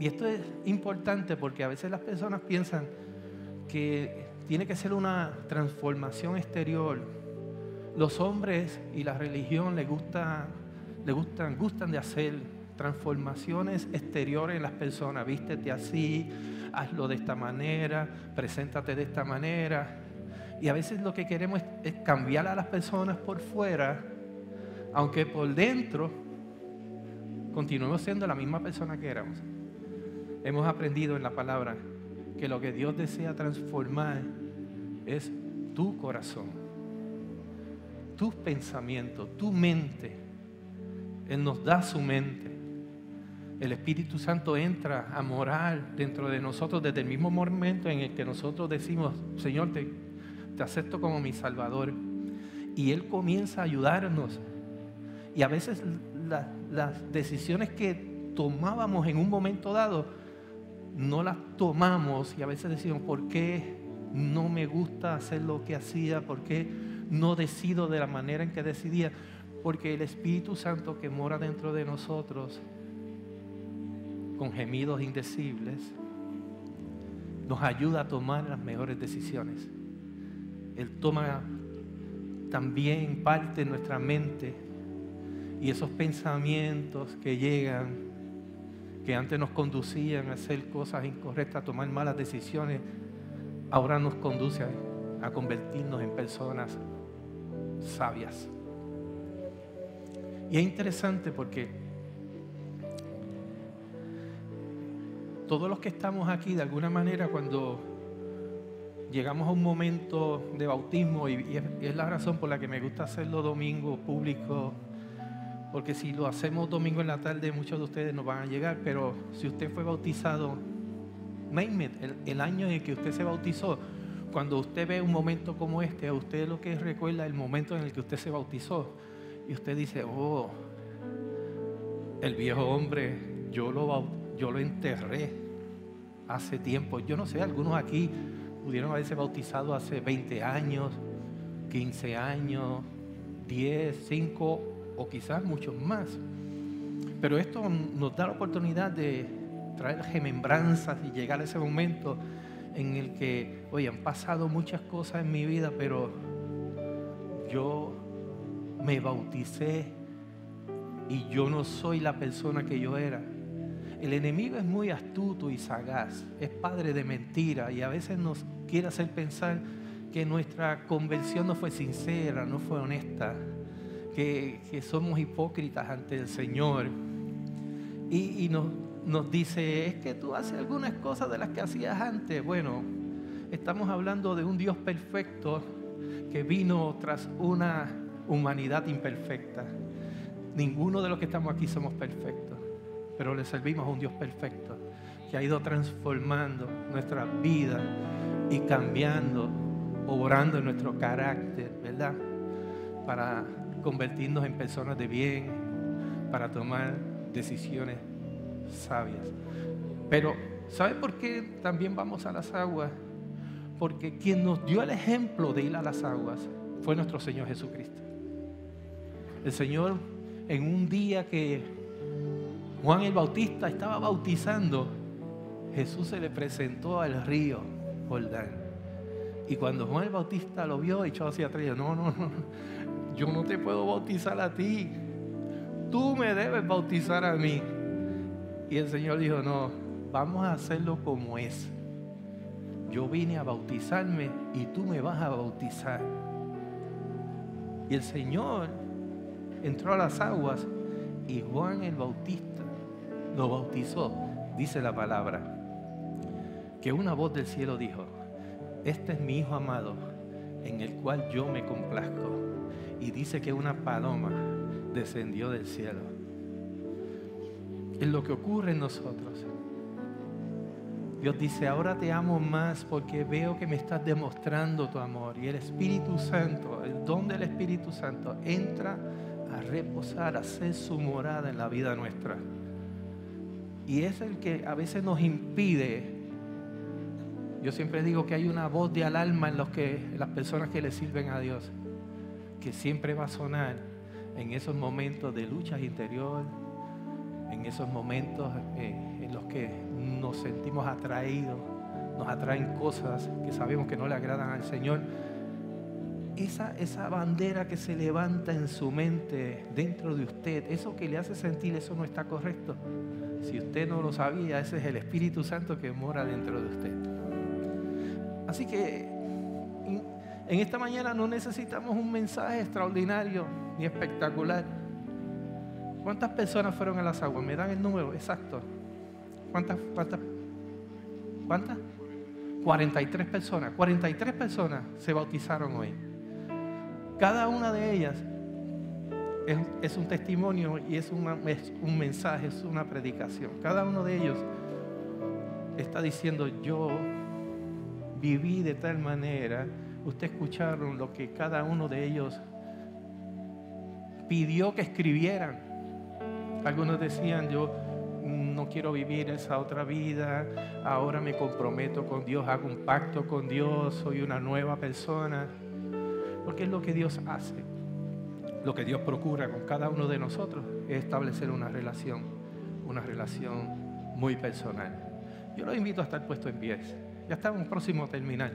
Y esto es importante porque a veces las personas piensan que tiene que ser una transformación exterior. Los hombres y la religión les, gusta, les gustan, gustan de hacer transformaciones exteriores en las personas. Vístete así, hazlo de esta manera, preséntate de esta manera. Y a veces lo que queremos es, es cambiar a las personas por fuera, aunque por dentro continuemos siendo la misma persona que éramos. Hemos aprendido en la palabra que lo que Dios desea transformar es tu corazón, tus pensamientos, tu mente. Él nos da su mente. El Espíritu Santo entra a morar dentro de nosotros desde el mismo momento en el que nosotros decimos, Señor, te, te acepto como mi Salvador. Y Él comienza a ayudarnos. Y a veces la- las decisiones que tomábamos en un momento dado, no las tomamos y a veces decimos, ¿por qué no me gusta hacer lo que hacía? ¿Por qué no decido de la manera en que decidía? Porque el Espíritu Santo que mora dentro de nosotros, con gemidos indecibles, nos ayuda a tomar las mejores decisiones. Él toma también parte de nuestra mente y esos pensamientos que llegan, que antes nos conducían a hacer cosas incorrectas, a tomar malas decisiones, ahora nos conduce a, convertirnos en personas sabias. Y es interesante porque todos los que estamos aquí, de alguna manera, cuando llegamos a un momento de bautismo, y, y es, y es la razón por la que me gusta hacerlo domingo público, porque si lo hacemos domingo en la tarde, muchos de ustedes no van a llegar, pero si usted fue bautizado, name el, año en el que usted se bautizó, cuando usted ve un momento como este, a usted lo que recuerda el momento en el que usted se bautizó, y usted dice, oh, el viejo hombre, yo lo, yo lo enterré hace tiempo. Yo no sé, algunos aquí pudieron haberse bautizado hace 20 años, 15 años, 10, 5 o quizás muchos más. Pero esto nos da la oportunidad de traer remembranzas y llegar a ese momento en el que, oye, han pasado muchas cosas en mi vida, pero yo me bauticé y yo no soy la persona que yo era. El enemigo es muy astuto y sagaz, es padre de mentira y a veces nos quiere hacer pensar que nuestra conversión no fue sincera, no fue honesta, que, somos hipócritas ante el Señor y, nos dice, es que tú haces algunas cosas de las que hacías antes. Bueno, estamos hablando de un Dios perfecto que vino tras una humanidad imperfecta. Ninguno de los que estamos aquí somos perfectos, pero le servimos a un Dios perfecto que ha ido transformando nuestra vida y cambiando, obrando en nuestro carácter, ¿verdad? Para convertirnos en personas de bien, para tomar decisiones sabias. Pero, ¿sabe por qué también vamos a las aguas? Porque quien nos dio el ejemplo de ir a las aguas fue nuestro Señor Jesucristo. El Señor en un día que Juan el Bautista estaba bautizando, Jesús se le presentó al río Jordán. Y cuando Juan el Bautista lo vio, echó hacia atrás, no, no, no, yo no te puedo bautizar a ti. Tú me debes bautizar a mí. Y el Señor dijo, no, vamos a hacerlo como es. Yo vine a bautizarme y tú me vas a bautizar. Y el Señor entró a las aguas y Juan el Bautista lo bautizó, dice la palabra. Que una voz del cielo dijo, este es mi Hijo amado, en el cual yo me complazco. Y dice que una paloma descendió del cielo. Es lo que ocurre en nosotros. Dios dice, ahora te amo más porque veo que me estás demostrando tu amor. Y el Espíritu Santo, el don del Espíritu Santo, entra a reposar, a hacer su morada en la vida nuestra. Y es el que a veces nos impide. Yo siempre digo que hay una voz de alarma en los que, las personas que le sirven a Dios, que siempre va a sonar en esos momentos de lucha interior, en esos momentos eh, en los que nos sentimos atraídos, nos atraen cosas que sabemos que no le agradan al Señor. Esa, esa bandera que se levanta en su mente dentro de usted, eso que le hace sentir, eso no está correcto. Si usted no lo sabía, ese es el Espíritu Santo que mora dentro de usted. Así que en- esta mañana no necesitamos un mensaje extraordinario ni espectacular. ¿Cuántas personas fueron a las aguas? ¿Me dan el número exacto? ¿Cuántas? ¿Cuántas? ¿Cuántas? 43 personas. 43 personas se bautizaron hoy. Cada una de ellas es, un testimonio y es, es un mensaje, es una predicación. Cada uno de ellos está diciendo, yo viví de tal manera, usted escucharon lo que cada uno de ellos pidió que escribieran. Algunos decían, yo no quiero vivir esa otra vida, ahora me comprometo con Dios, hago un pacto con Dios, soy una nueva persona. Porque es lo que Dios hace. Lo que Dios procura con cada uno de nosotros es establecer una relación, una relación muy personal. Yo los invito a estar puesto en pies. Ya estamos próximos a terminar.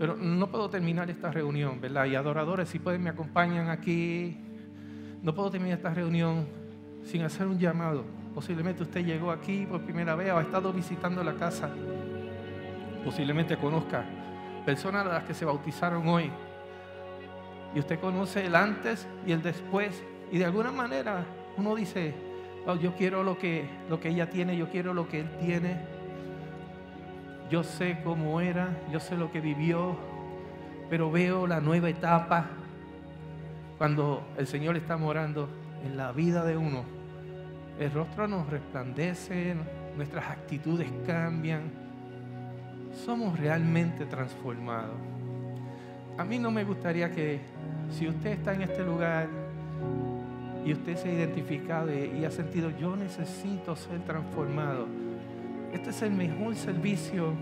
Pero no puedo terminar esta reunión, ¿verdad? Y adoradores, si pueden, me acompañan aquí. No puedo terminar esta reunión sin hacer un llamado. Posiblemente usted llegó aquí por primera vez o ha estado visitando la casa. Posiblemente conozca personas a las que se bautizaron hoy. Y usted conoce el antes y el después. Y de alguna manera uno dice, "Oh, yo quiero lo que, lo que ella tiene, yo quiero lo que él tiene. Yo sé cómo era, yo sé lo que vivió, pero veo la nueva etapa cuando el Señor está morando en la vida de uno. El rostro nos resplandece, nuestras actitudes cambian, somos realmente transformados. A mí no me gustaría que si usted está en este lugar y usted se ha identificado y, ha sentido yo necesito ser transformado, este es el mejor servicio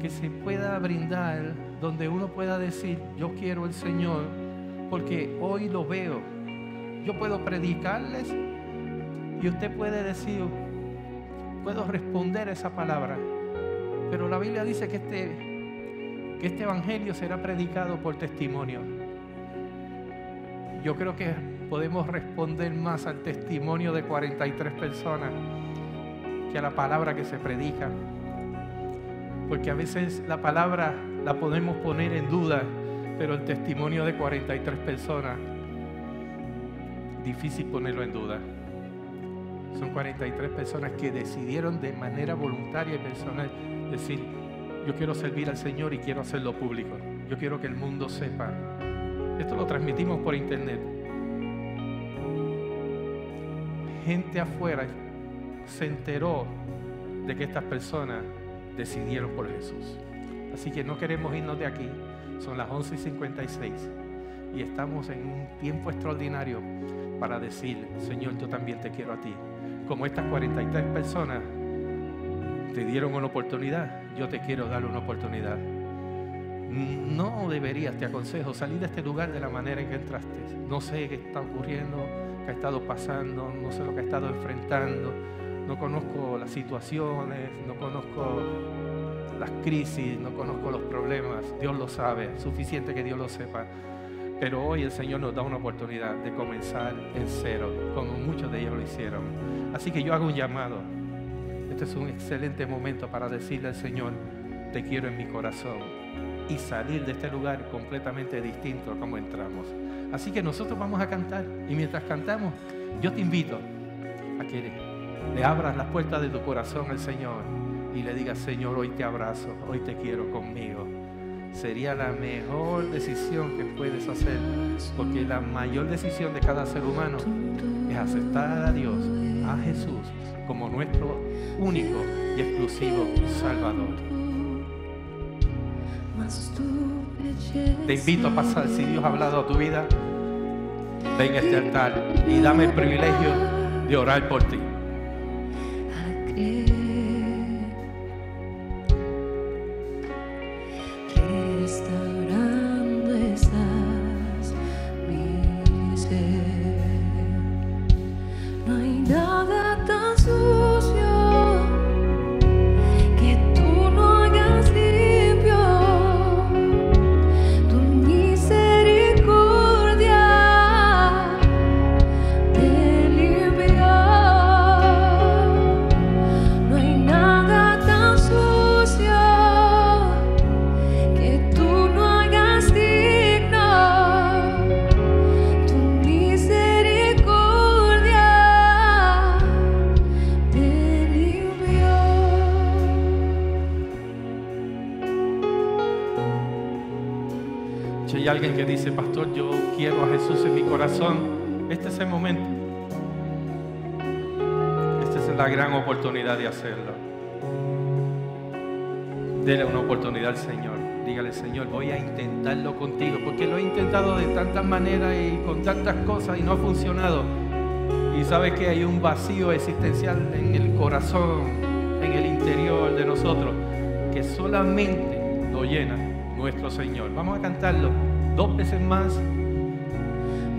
que se pueda brindar donde uno pueda decir yo quiero el Señor porque hoy lo veo. Yo puedo predicarles y usted puede decir, puedo responder esa palabra. Pero la Biblia dice que este, que este evangelio será predicado por testimonio. Yo creo que podemos responder más al testimonio de 43 personas que a la palabra que se predica. Porque a veces la palabra la podemos poner en duda, pero el testimonio de 43 personas difícil ponerlo en duda. Son 43 personas que decidieron de manera voluntaria y personal decir, yo quiero servir al Señor y quiero hacerlo público. Yo quiero que el mundo sepa. Esto lo transmitimos por internet. Gente afuera se enteró de que estas personas decidieron por Jesús. Así que no queremos irnos de aquí. Son las 11 y 56 y estamos en un tiempo extraordinario para decir, Señor, yo también te quiero a ti. Como estas 43 personas te dieron una oportunidad, yo te quiero dar una oportunidad. No deberías, te aconsejo, salir de este lugar de la manera en que entraste. No sé qué está ocurriendo, qué ha estado pasando, no sé lo que ha estado enfrentando, no conozco las situaciones, no conozco las crisis, no conozco los problemas. Dios lo sabe, suficiente que Dios lo sepa. Pero hoy el Señor nos da una oportunidad de comenzar en cero, como muchos de ellos lo hicieron. Así que yo hago un llamado. Este es un excelente momento para decirle al Señor, te quiero en mi corazón y salir de este lugar completamente distinto a como entramos. Así que nosotros vamos a cantar y mientras cantamos, yo te invito a que le abras las puertas de tu corazón al Señor y le digas, Señor, hoy te abrazo, hoy te quiero conmigo. Sería la mejor decisión que puedes hacer, porque la mayor decisión de cada ser humano es aceptar a Dios, a Jesús, como nuestro único y exclusivo Salvador. Te invito a pasar, si Dios ha hablado a tu vida, ven a este altar y dame el privilegio de orar por ti. Yeah. Al Señor. Dígale, Señor, voy a intentarlo contigo, porque lo he intentado de tantas maneras y con tantas cosas y no ha funcionado. Y sabes que hay un vacío existencial en el corazón, en el interior de nosotros, que solamente lo llena nuestro Señor. Vamos a cantarlo dos veces más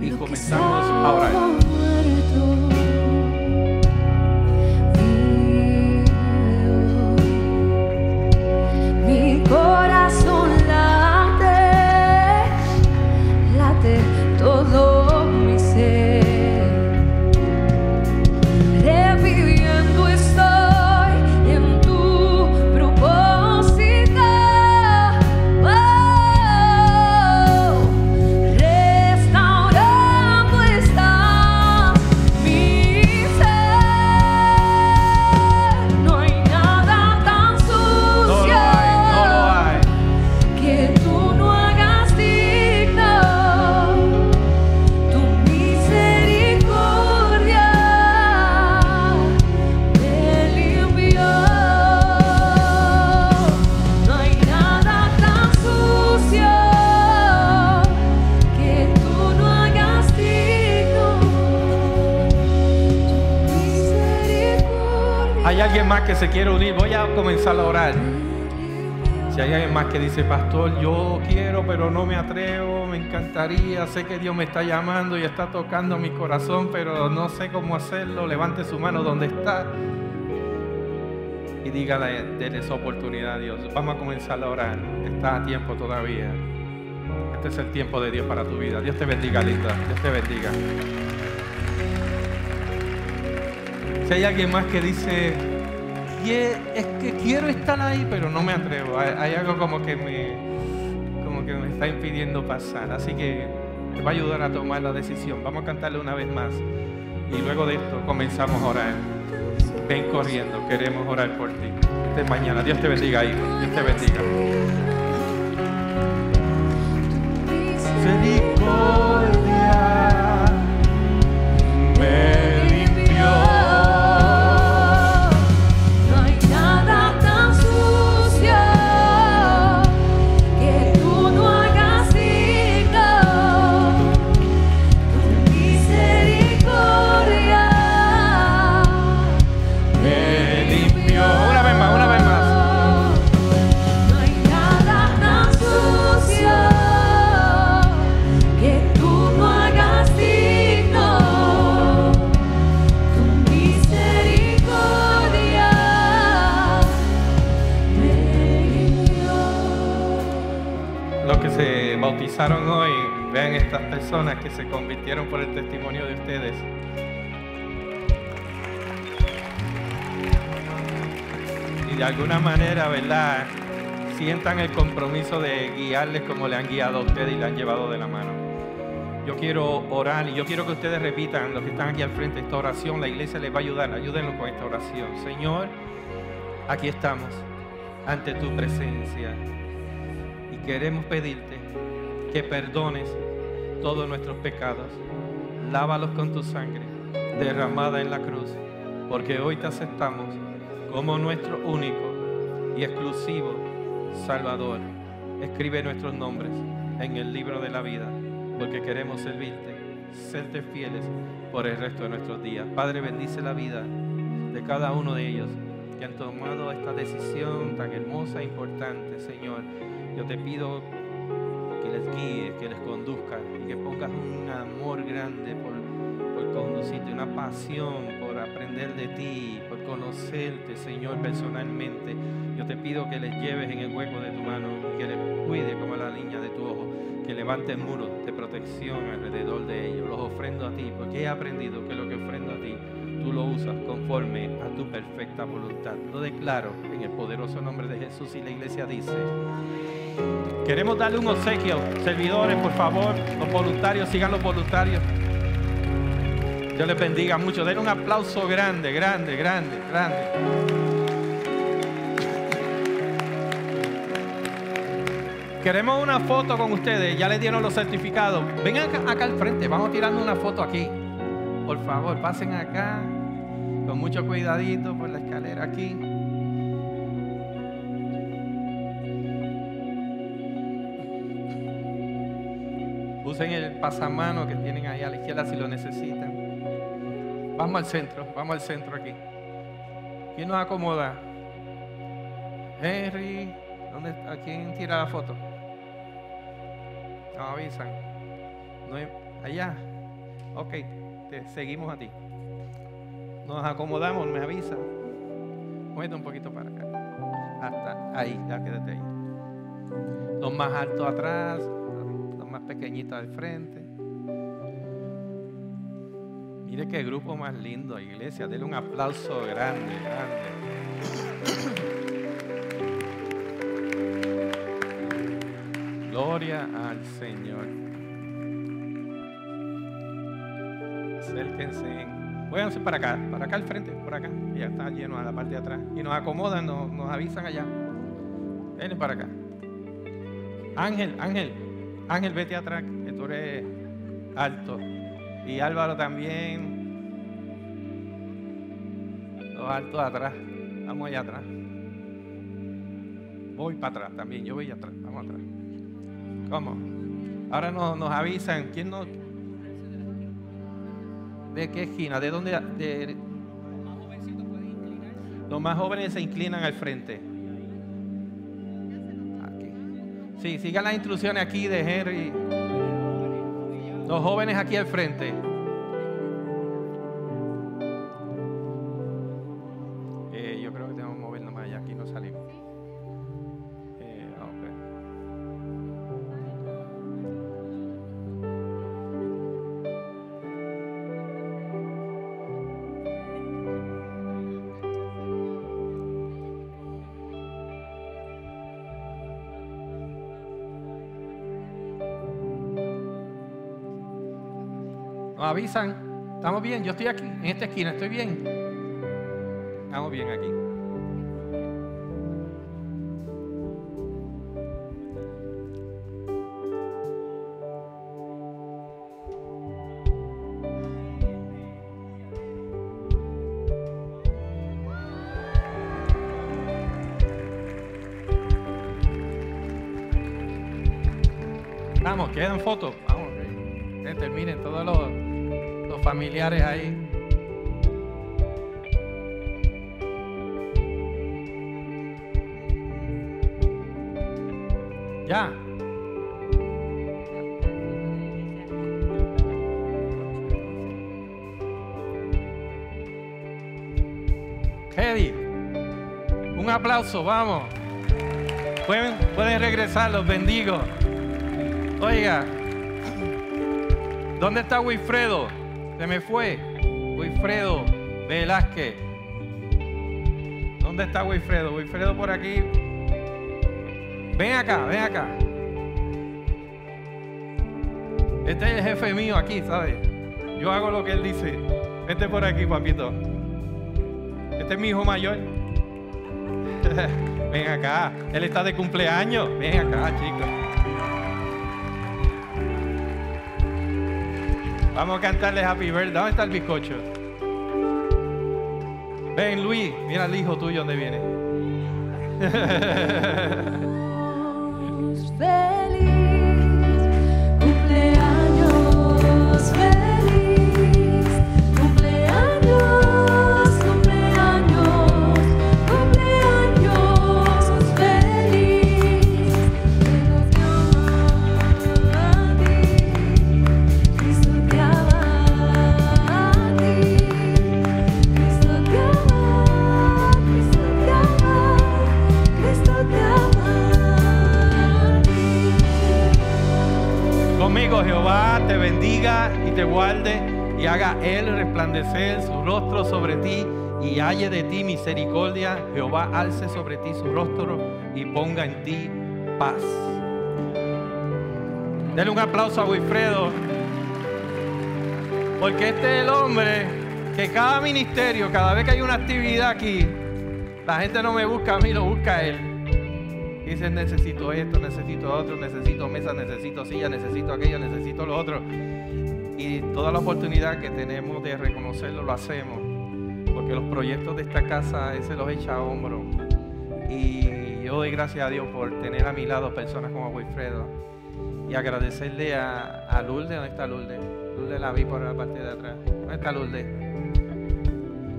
y comenzamos a orar. Que se quiere unir. Voy a comenzar a orar. Si hay alguien más que dice, pastor, yo quiero, pero no me atrevo, me encantaría, sé que Dios me está llamando y está tocando mi corazón, pero no sé cómo hacerlo, levante su mano donde está y dígale, déle esa oportunidad a Dios. Vamos a comenzar a orar, está a tiempo todavía. Este es el tiempo de Dios para tu vida. Dios te bendiga, linda. Dios te bendiga. Si hay alguien más que dice, "Ye- es que quiero estar ahí, pero no me atrevo. Hay, hay algo como que me, como que me está impidiendo pasar. Así que te va a ayudar a tomar la decisión. Vamos a cantarle una vez más. Y luego de esto comenzamos a orar. Ven corriendo, queremos orar por ti. Esta mañana. Dios te bendiga, hijo. Dios te bendiga. Misericordia hoy, vean estas personas que se convirtieron por el testimonio de ustedes. Y de alguna manera, ¿verdad? Sientan el compromiso de guiarles como le han guiado a ustedes y le han llevado de la mano. Yo quiero orar y yo quiero que ustedes repitan, los que están aquí al frente, esta oración. La iglesia les va a ayudar. Ayúdenlos con esta oración. Señor, aquí estamos ante tu presencia y queremos pedirte que perdones todos nuestros pecados. Lávalos con tu sangre derramada en la cruz, porque hoy te aceptamos como nuestro único y exclusivo Salvador. Escribe nuestros nombres en el libro de la vida, porque queremos servirte, serte fieles por el resto de nuestros días. Padre, bendice la vida de cada uno de ellos que han tomado esta decisión tan hermosa e importante, Señor. Yo te pido que les conduzcas y que pongas un amor grande por, por conducirte, una pasión por aprender de ti, por conocerte, Señor, personalmente. Yo te pido que les lleves en el hueco de tu mano y que les cuide como la niña de tu ojo, que levantes muros de protección alrededor de ellos. Los ofrendo a ti, porque he aprendido que lo que ofrendo a ti, tú lo usas conforme a tu perfecta voluntad. Lo declaro en el poderoso nombre de Jesús y la iglesia dice. Queremos darle un obsequio. Servidores, por favor, los voluntarios, sigan los voluntarios. Dios les bendiga mucho. Den un aplauso grande, grande, grande, grande. Queremos una foto con ustedes. Ya les dieron los certificados. Vengan acá, acá al frente. Vamos tirando una foto aquí. Por favor, pasen acá. Con mucho cuidadito por la escalera aquí. Usen el pasamano que tienen ahí a la izquierda si lo necesitan. Vamos al centro, vamos al centro aquí. ¿Quién nos acomoda? Henry. ¿A quién tira la foto? Avisan. No hay- allá. Ok, te seguimos a ti. Nos acomodamos, me avisan. Muévete un poquito para acá. Hasta ahí, ya quédate ahí. Los más altos atrás, pequeñitos al frente. Mire qué grupo más lindo, iglesia. Denle un aplauso grande, grande. Gloria al Señor. Acérquense. Váyanse para acá, para acá al frente, por acá. Ya está lleno a la parte de atrás. Y nos acomodan, nos, nos avisan allá. Ven para acá. Ángel, Ángel, Ángel, vete atrás, que tú eres alto. Y Álvaro también. Los altos atrás. Vamos allá atrás. Voy para atrás también, yo voy atrás. Vamos atrás. ¿Cómo? Ahora nos, nos avisan. ¿Quién nos.? ¿De qué esquina? ¿De dónde? De... Los más jóvenes se inclinan al frente. Sí, sigan las instrucciones aquí de Henry. Los jóvenes aquí al frente. Avisan. ¿Estamos bien? Yo estoy aquí, en esta esquina, ¿estoy bien? Estamos bien aquí. Vamos, quedan fotos. Vamos, que- terminen todos los familiares ahí. Ya. Un aplauso, vamos. Pueden, pueden regresar, los bendigo. Oiga, ¿dónde está Wilfredo? Se me fue. Wilfredo Velázquez. ¿Dónde está Wilfredo? Wilfredo por aquí. Ven acá, ven acá. Este es el jefe mío aquí, ¿sabes? Yo hago lo que él dice. Vete por aquí, papito. Este es mi hijo mayor. ven acá. Él está de cumpleaños. Ven acá, chicos. Vamos a cantarle Happy Birthday. ¿Dónde está el bizcocho? Ven, Luis. Mira el hijo tuyo donde viene. bendiga y te guarde y haga él resplandecer su rostro sobre ti y halle de ti misericordia. Jehová alce sobre ti su rostro y ponga en ti paz. Denle un aplauso a Wilfredo. Porque este es el hombre que cada ministerio, cada vez que hay una actividad aquí, la gente no me busca a mí, lo busca a él. Dicen necesito esto, necesito otro, necesito mesa, necesito silla, necesito aquello, necesito lo otro. Y toda la oportunidad que tenemos de reconocerlo lo hacemos. Porque los proyectos de esta casa Él se los echa a hombro. Y yo doy gracias a Dios por tener a mi lado personas como Wilfredo. Y agradecerle a, a Lourdes, ¿dónde está Lourdes? Lourdes la vi por la parte de atrás. ¿Dónde está Lourdes?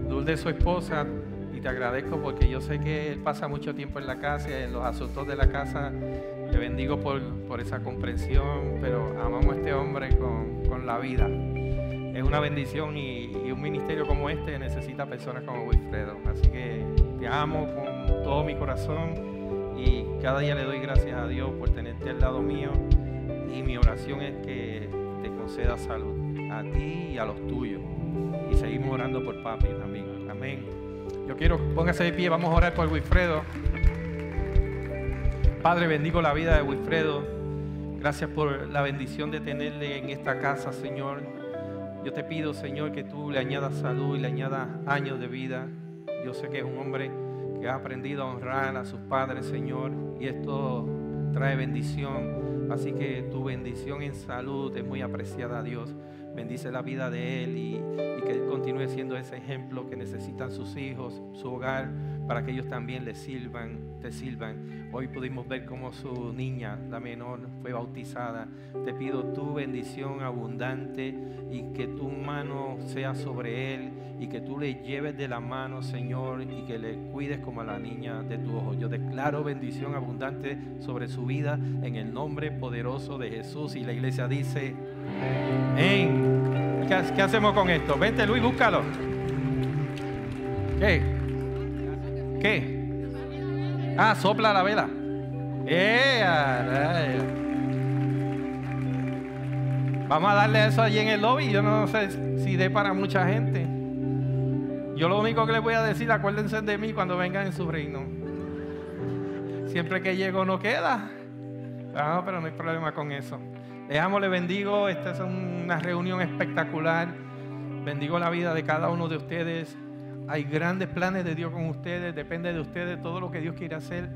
Lourdes es su esposa y te agradezco porque yo sé que él pasa mucho tiempo en la casa, en los asuntos de la casa. Te bendigo por, esa comprensión, pero amamos a este hombre con, con la vida. Es una bendición y, y un ministerio como este necesita personas como Wilfredo. Así que te amo con todo mi corazón y cada día le doy gracias a Dios por tenerte al lado mío. Y mi oración es que te conceda salud a ti y a los tuyos. Y seguimos orando por papi también. Amén. Yo quiero, póngase de pie, vamos a orar por Wilfredo. Padre, bendigo la vida de Wilfredo. Gracias por la bendición de tenerle en esta casa, Señor. Yo te pido, Señor, que tú le añadas salud y le añadas años de vida. Yo sé que es un hombre que ha aprendido a honrar a sus padres, Señor, y esto trae bendición. Así que tu bendición en salud es muy apreciada, Dios. Bendice la vida de él y, que él continúe siendo ese ejemplo que necesitan sus hijos, su hogar, para que ellos también le sirvan, te sirvan. Hoy pudimos ver cómo su niña, la menor, fue bautizada. Te pido tu bendición abundante y que tu mano sea sobre él y que tú le lleves de la mano, Señor, y que le cuides como a la niña de tu ojo. Yo declaro bendición abundante sobre su vida en el nombre poderoso de Jesús. Y la iglesia dice, amén. ¿Qué, hacemos con esto? Vente, Luis, búscalo. ¿Qué? ¿Qué? Ah, sopla la vela. ¡Eh! Vamos a darle eso allí en el lobby. Yo no sé si dé para mucha gente. Yo lo único que les voy a decir, acuérdense de mí cuando vengan en su reino. Siempre que llego no queda. Ah, pero no hay problema con eso. Les amo, les bendigo. Esta es una reunión espectacular. Bendigo la vida de cada uno de ustedes. Hay grandes planes de Dios con ustedes. Depende de ustedes. Todo lo que Dios quiere hacer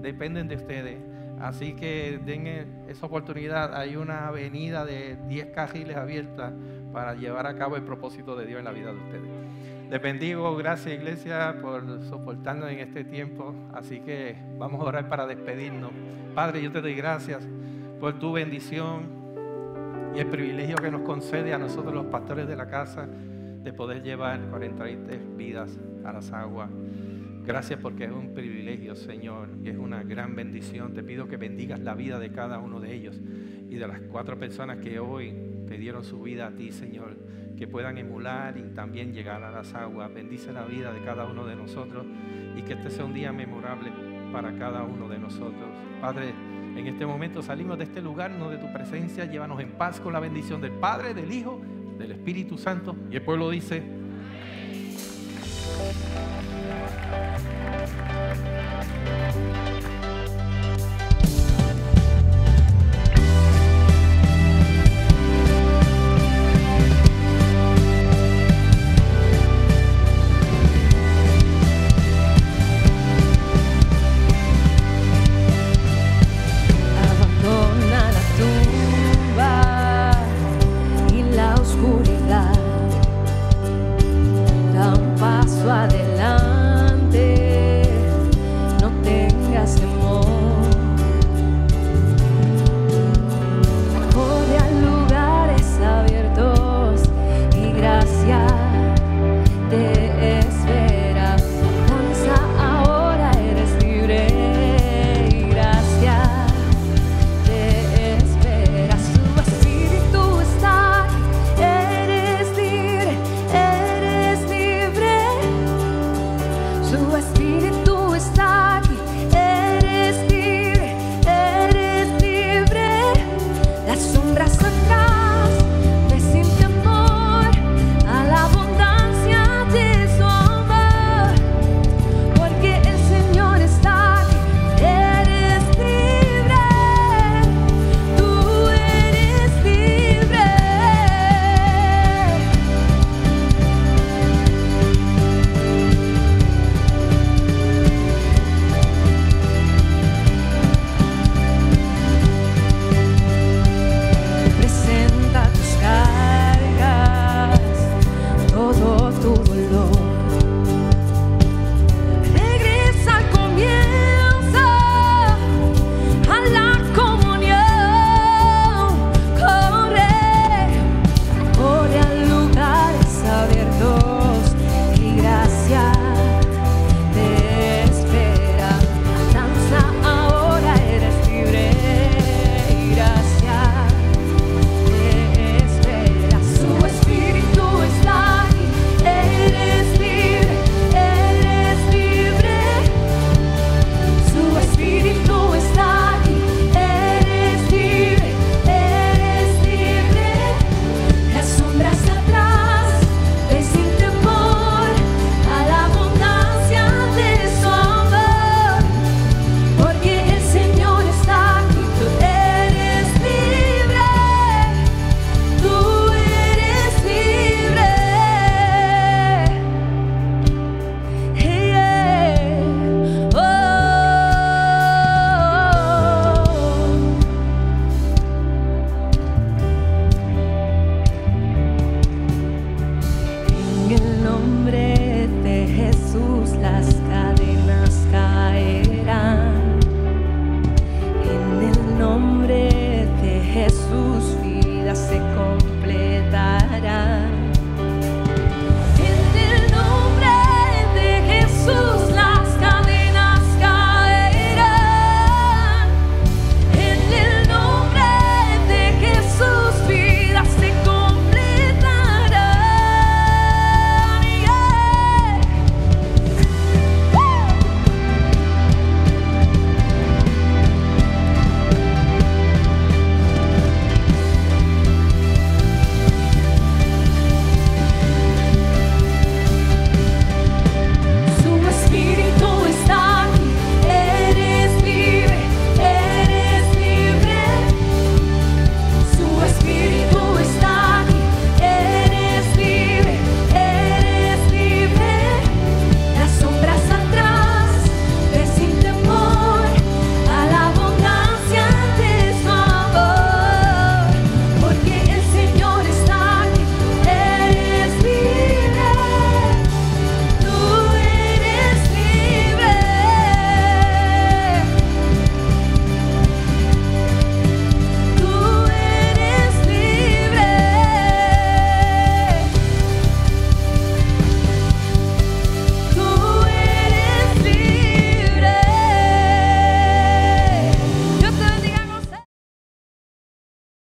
dependen de ustedes. Así que den esa oportunidad. Hay una avenida de 10 carriles abiertas para llevar a cabo el propósito de Dios en la vida de ustedes. Les bendigo, gracias iglesia por soportarnos en este tiempo. Así que vamos a orar para despedirnos. Padre, yo te doy gracias por tu bendición y el privilegio que nos concede a nosotros los pastores de la casa de poder llevar 43 vidas a las aguas. Gracias porque es un privilegio, Señor, y es una gran bendición. Te pido que bendigas la vida de cada uno de ellos y de las cuatro personas que hoy te dieron su vida a ti, Señor, que puedan emular y también llegar a las aguas. Bendice la vida de cada uno de nosotros y que este sea un día memorable para cada uno de nosotros. Padre, en este momento salimos de este lugar, no de tu presencia. Llévanos en paz con la bendición del Padre, del Hijo, del Espíritu Santo. Y el pueblo dice, you.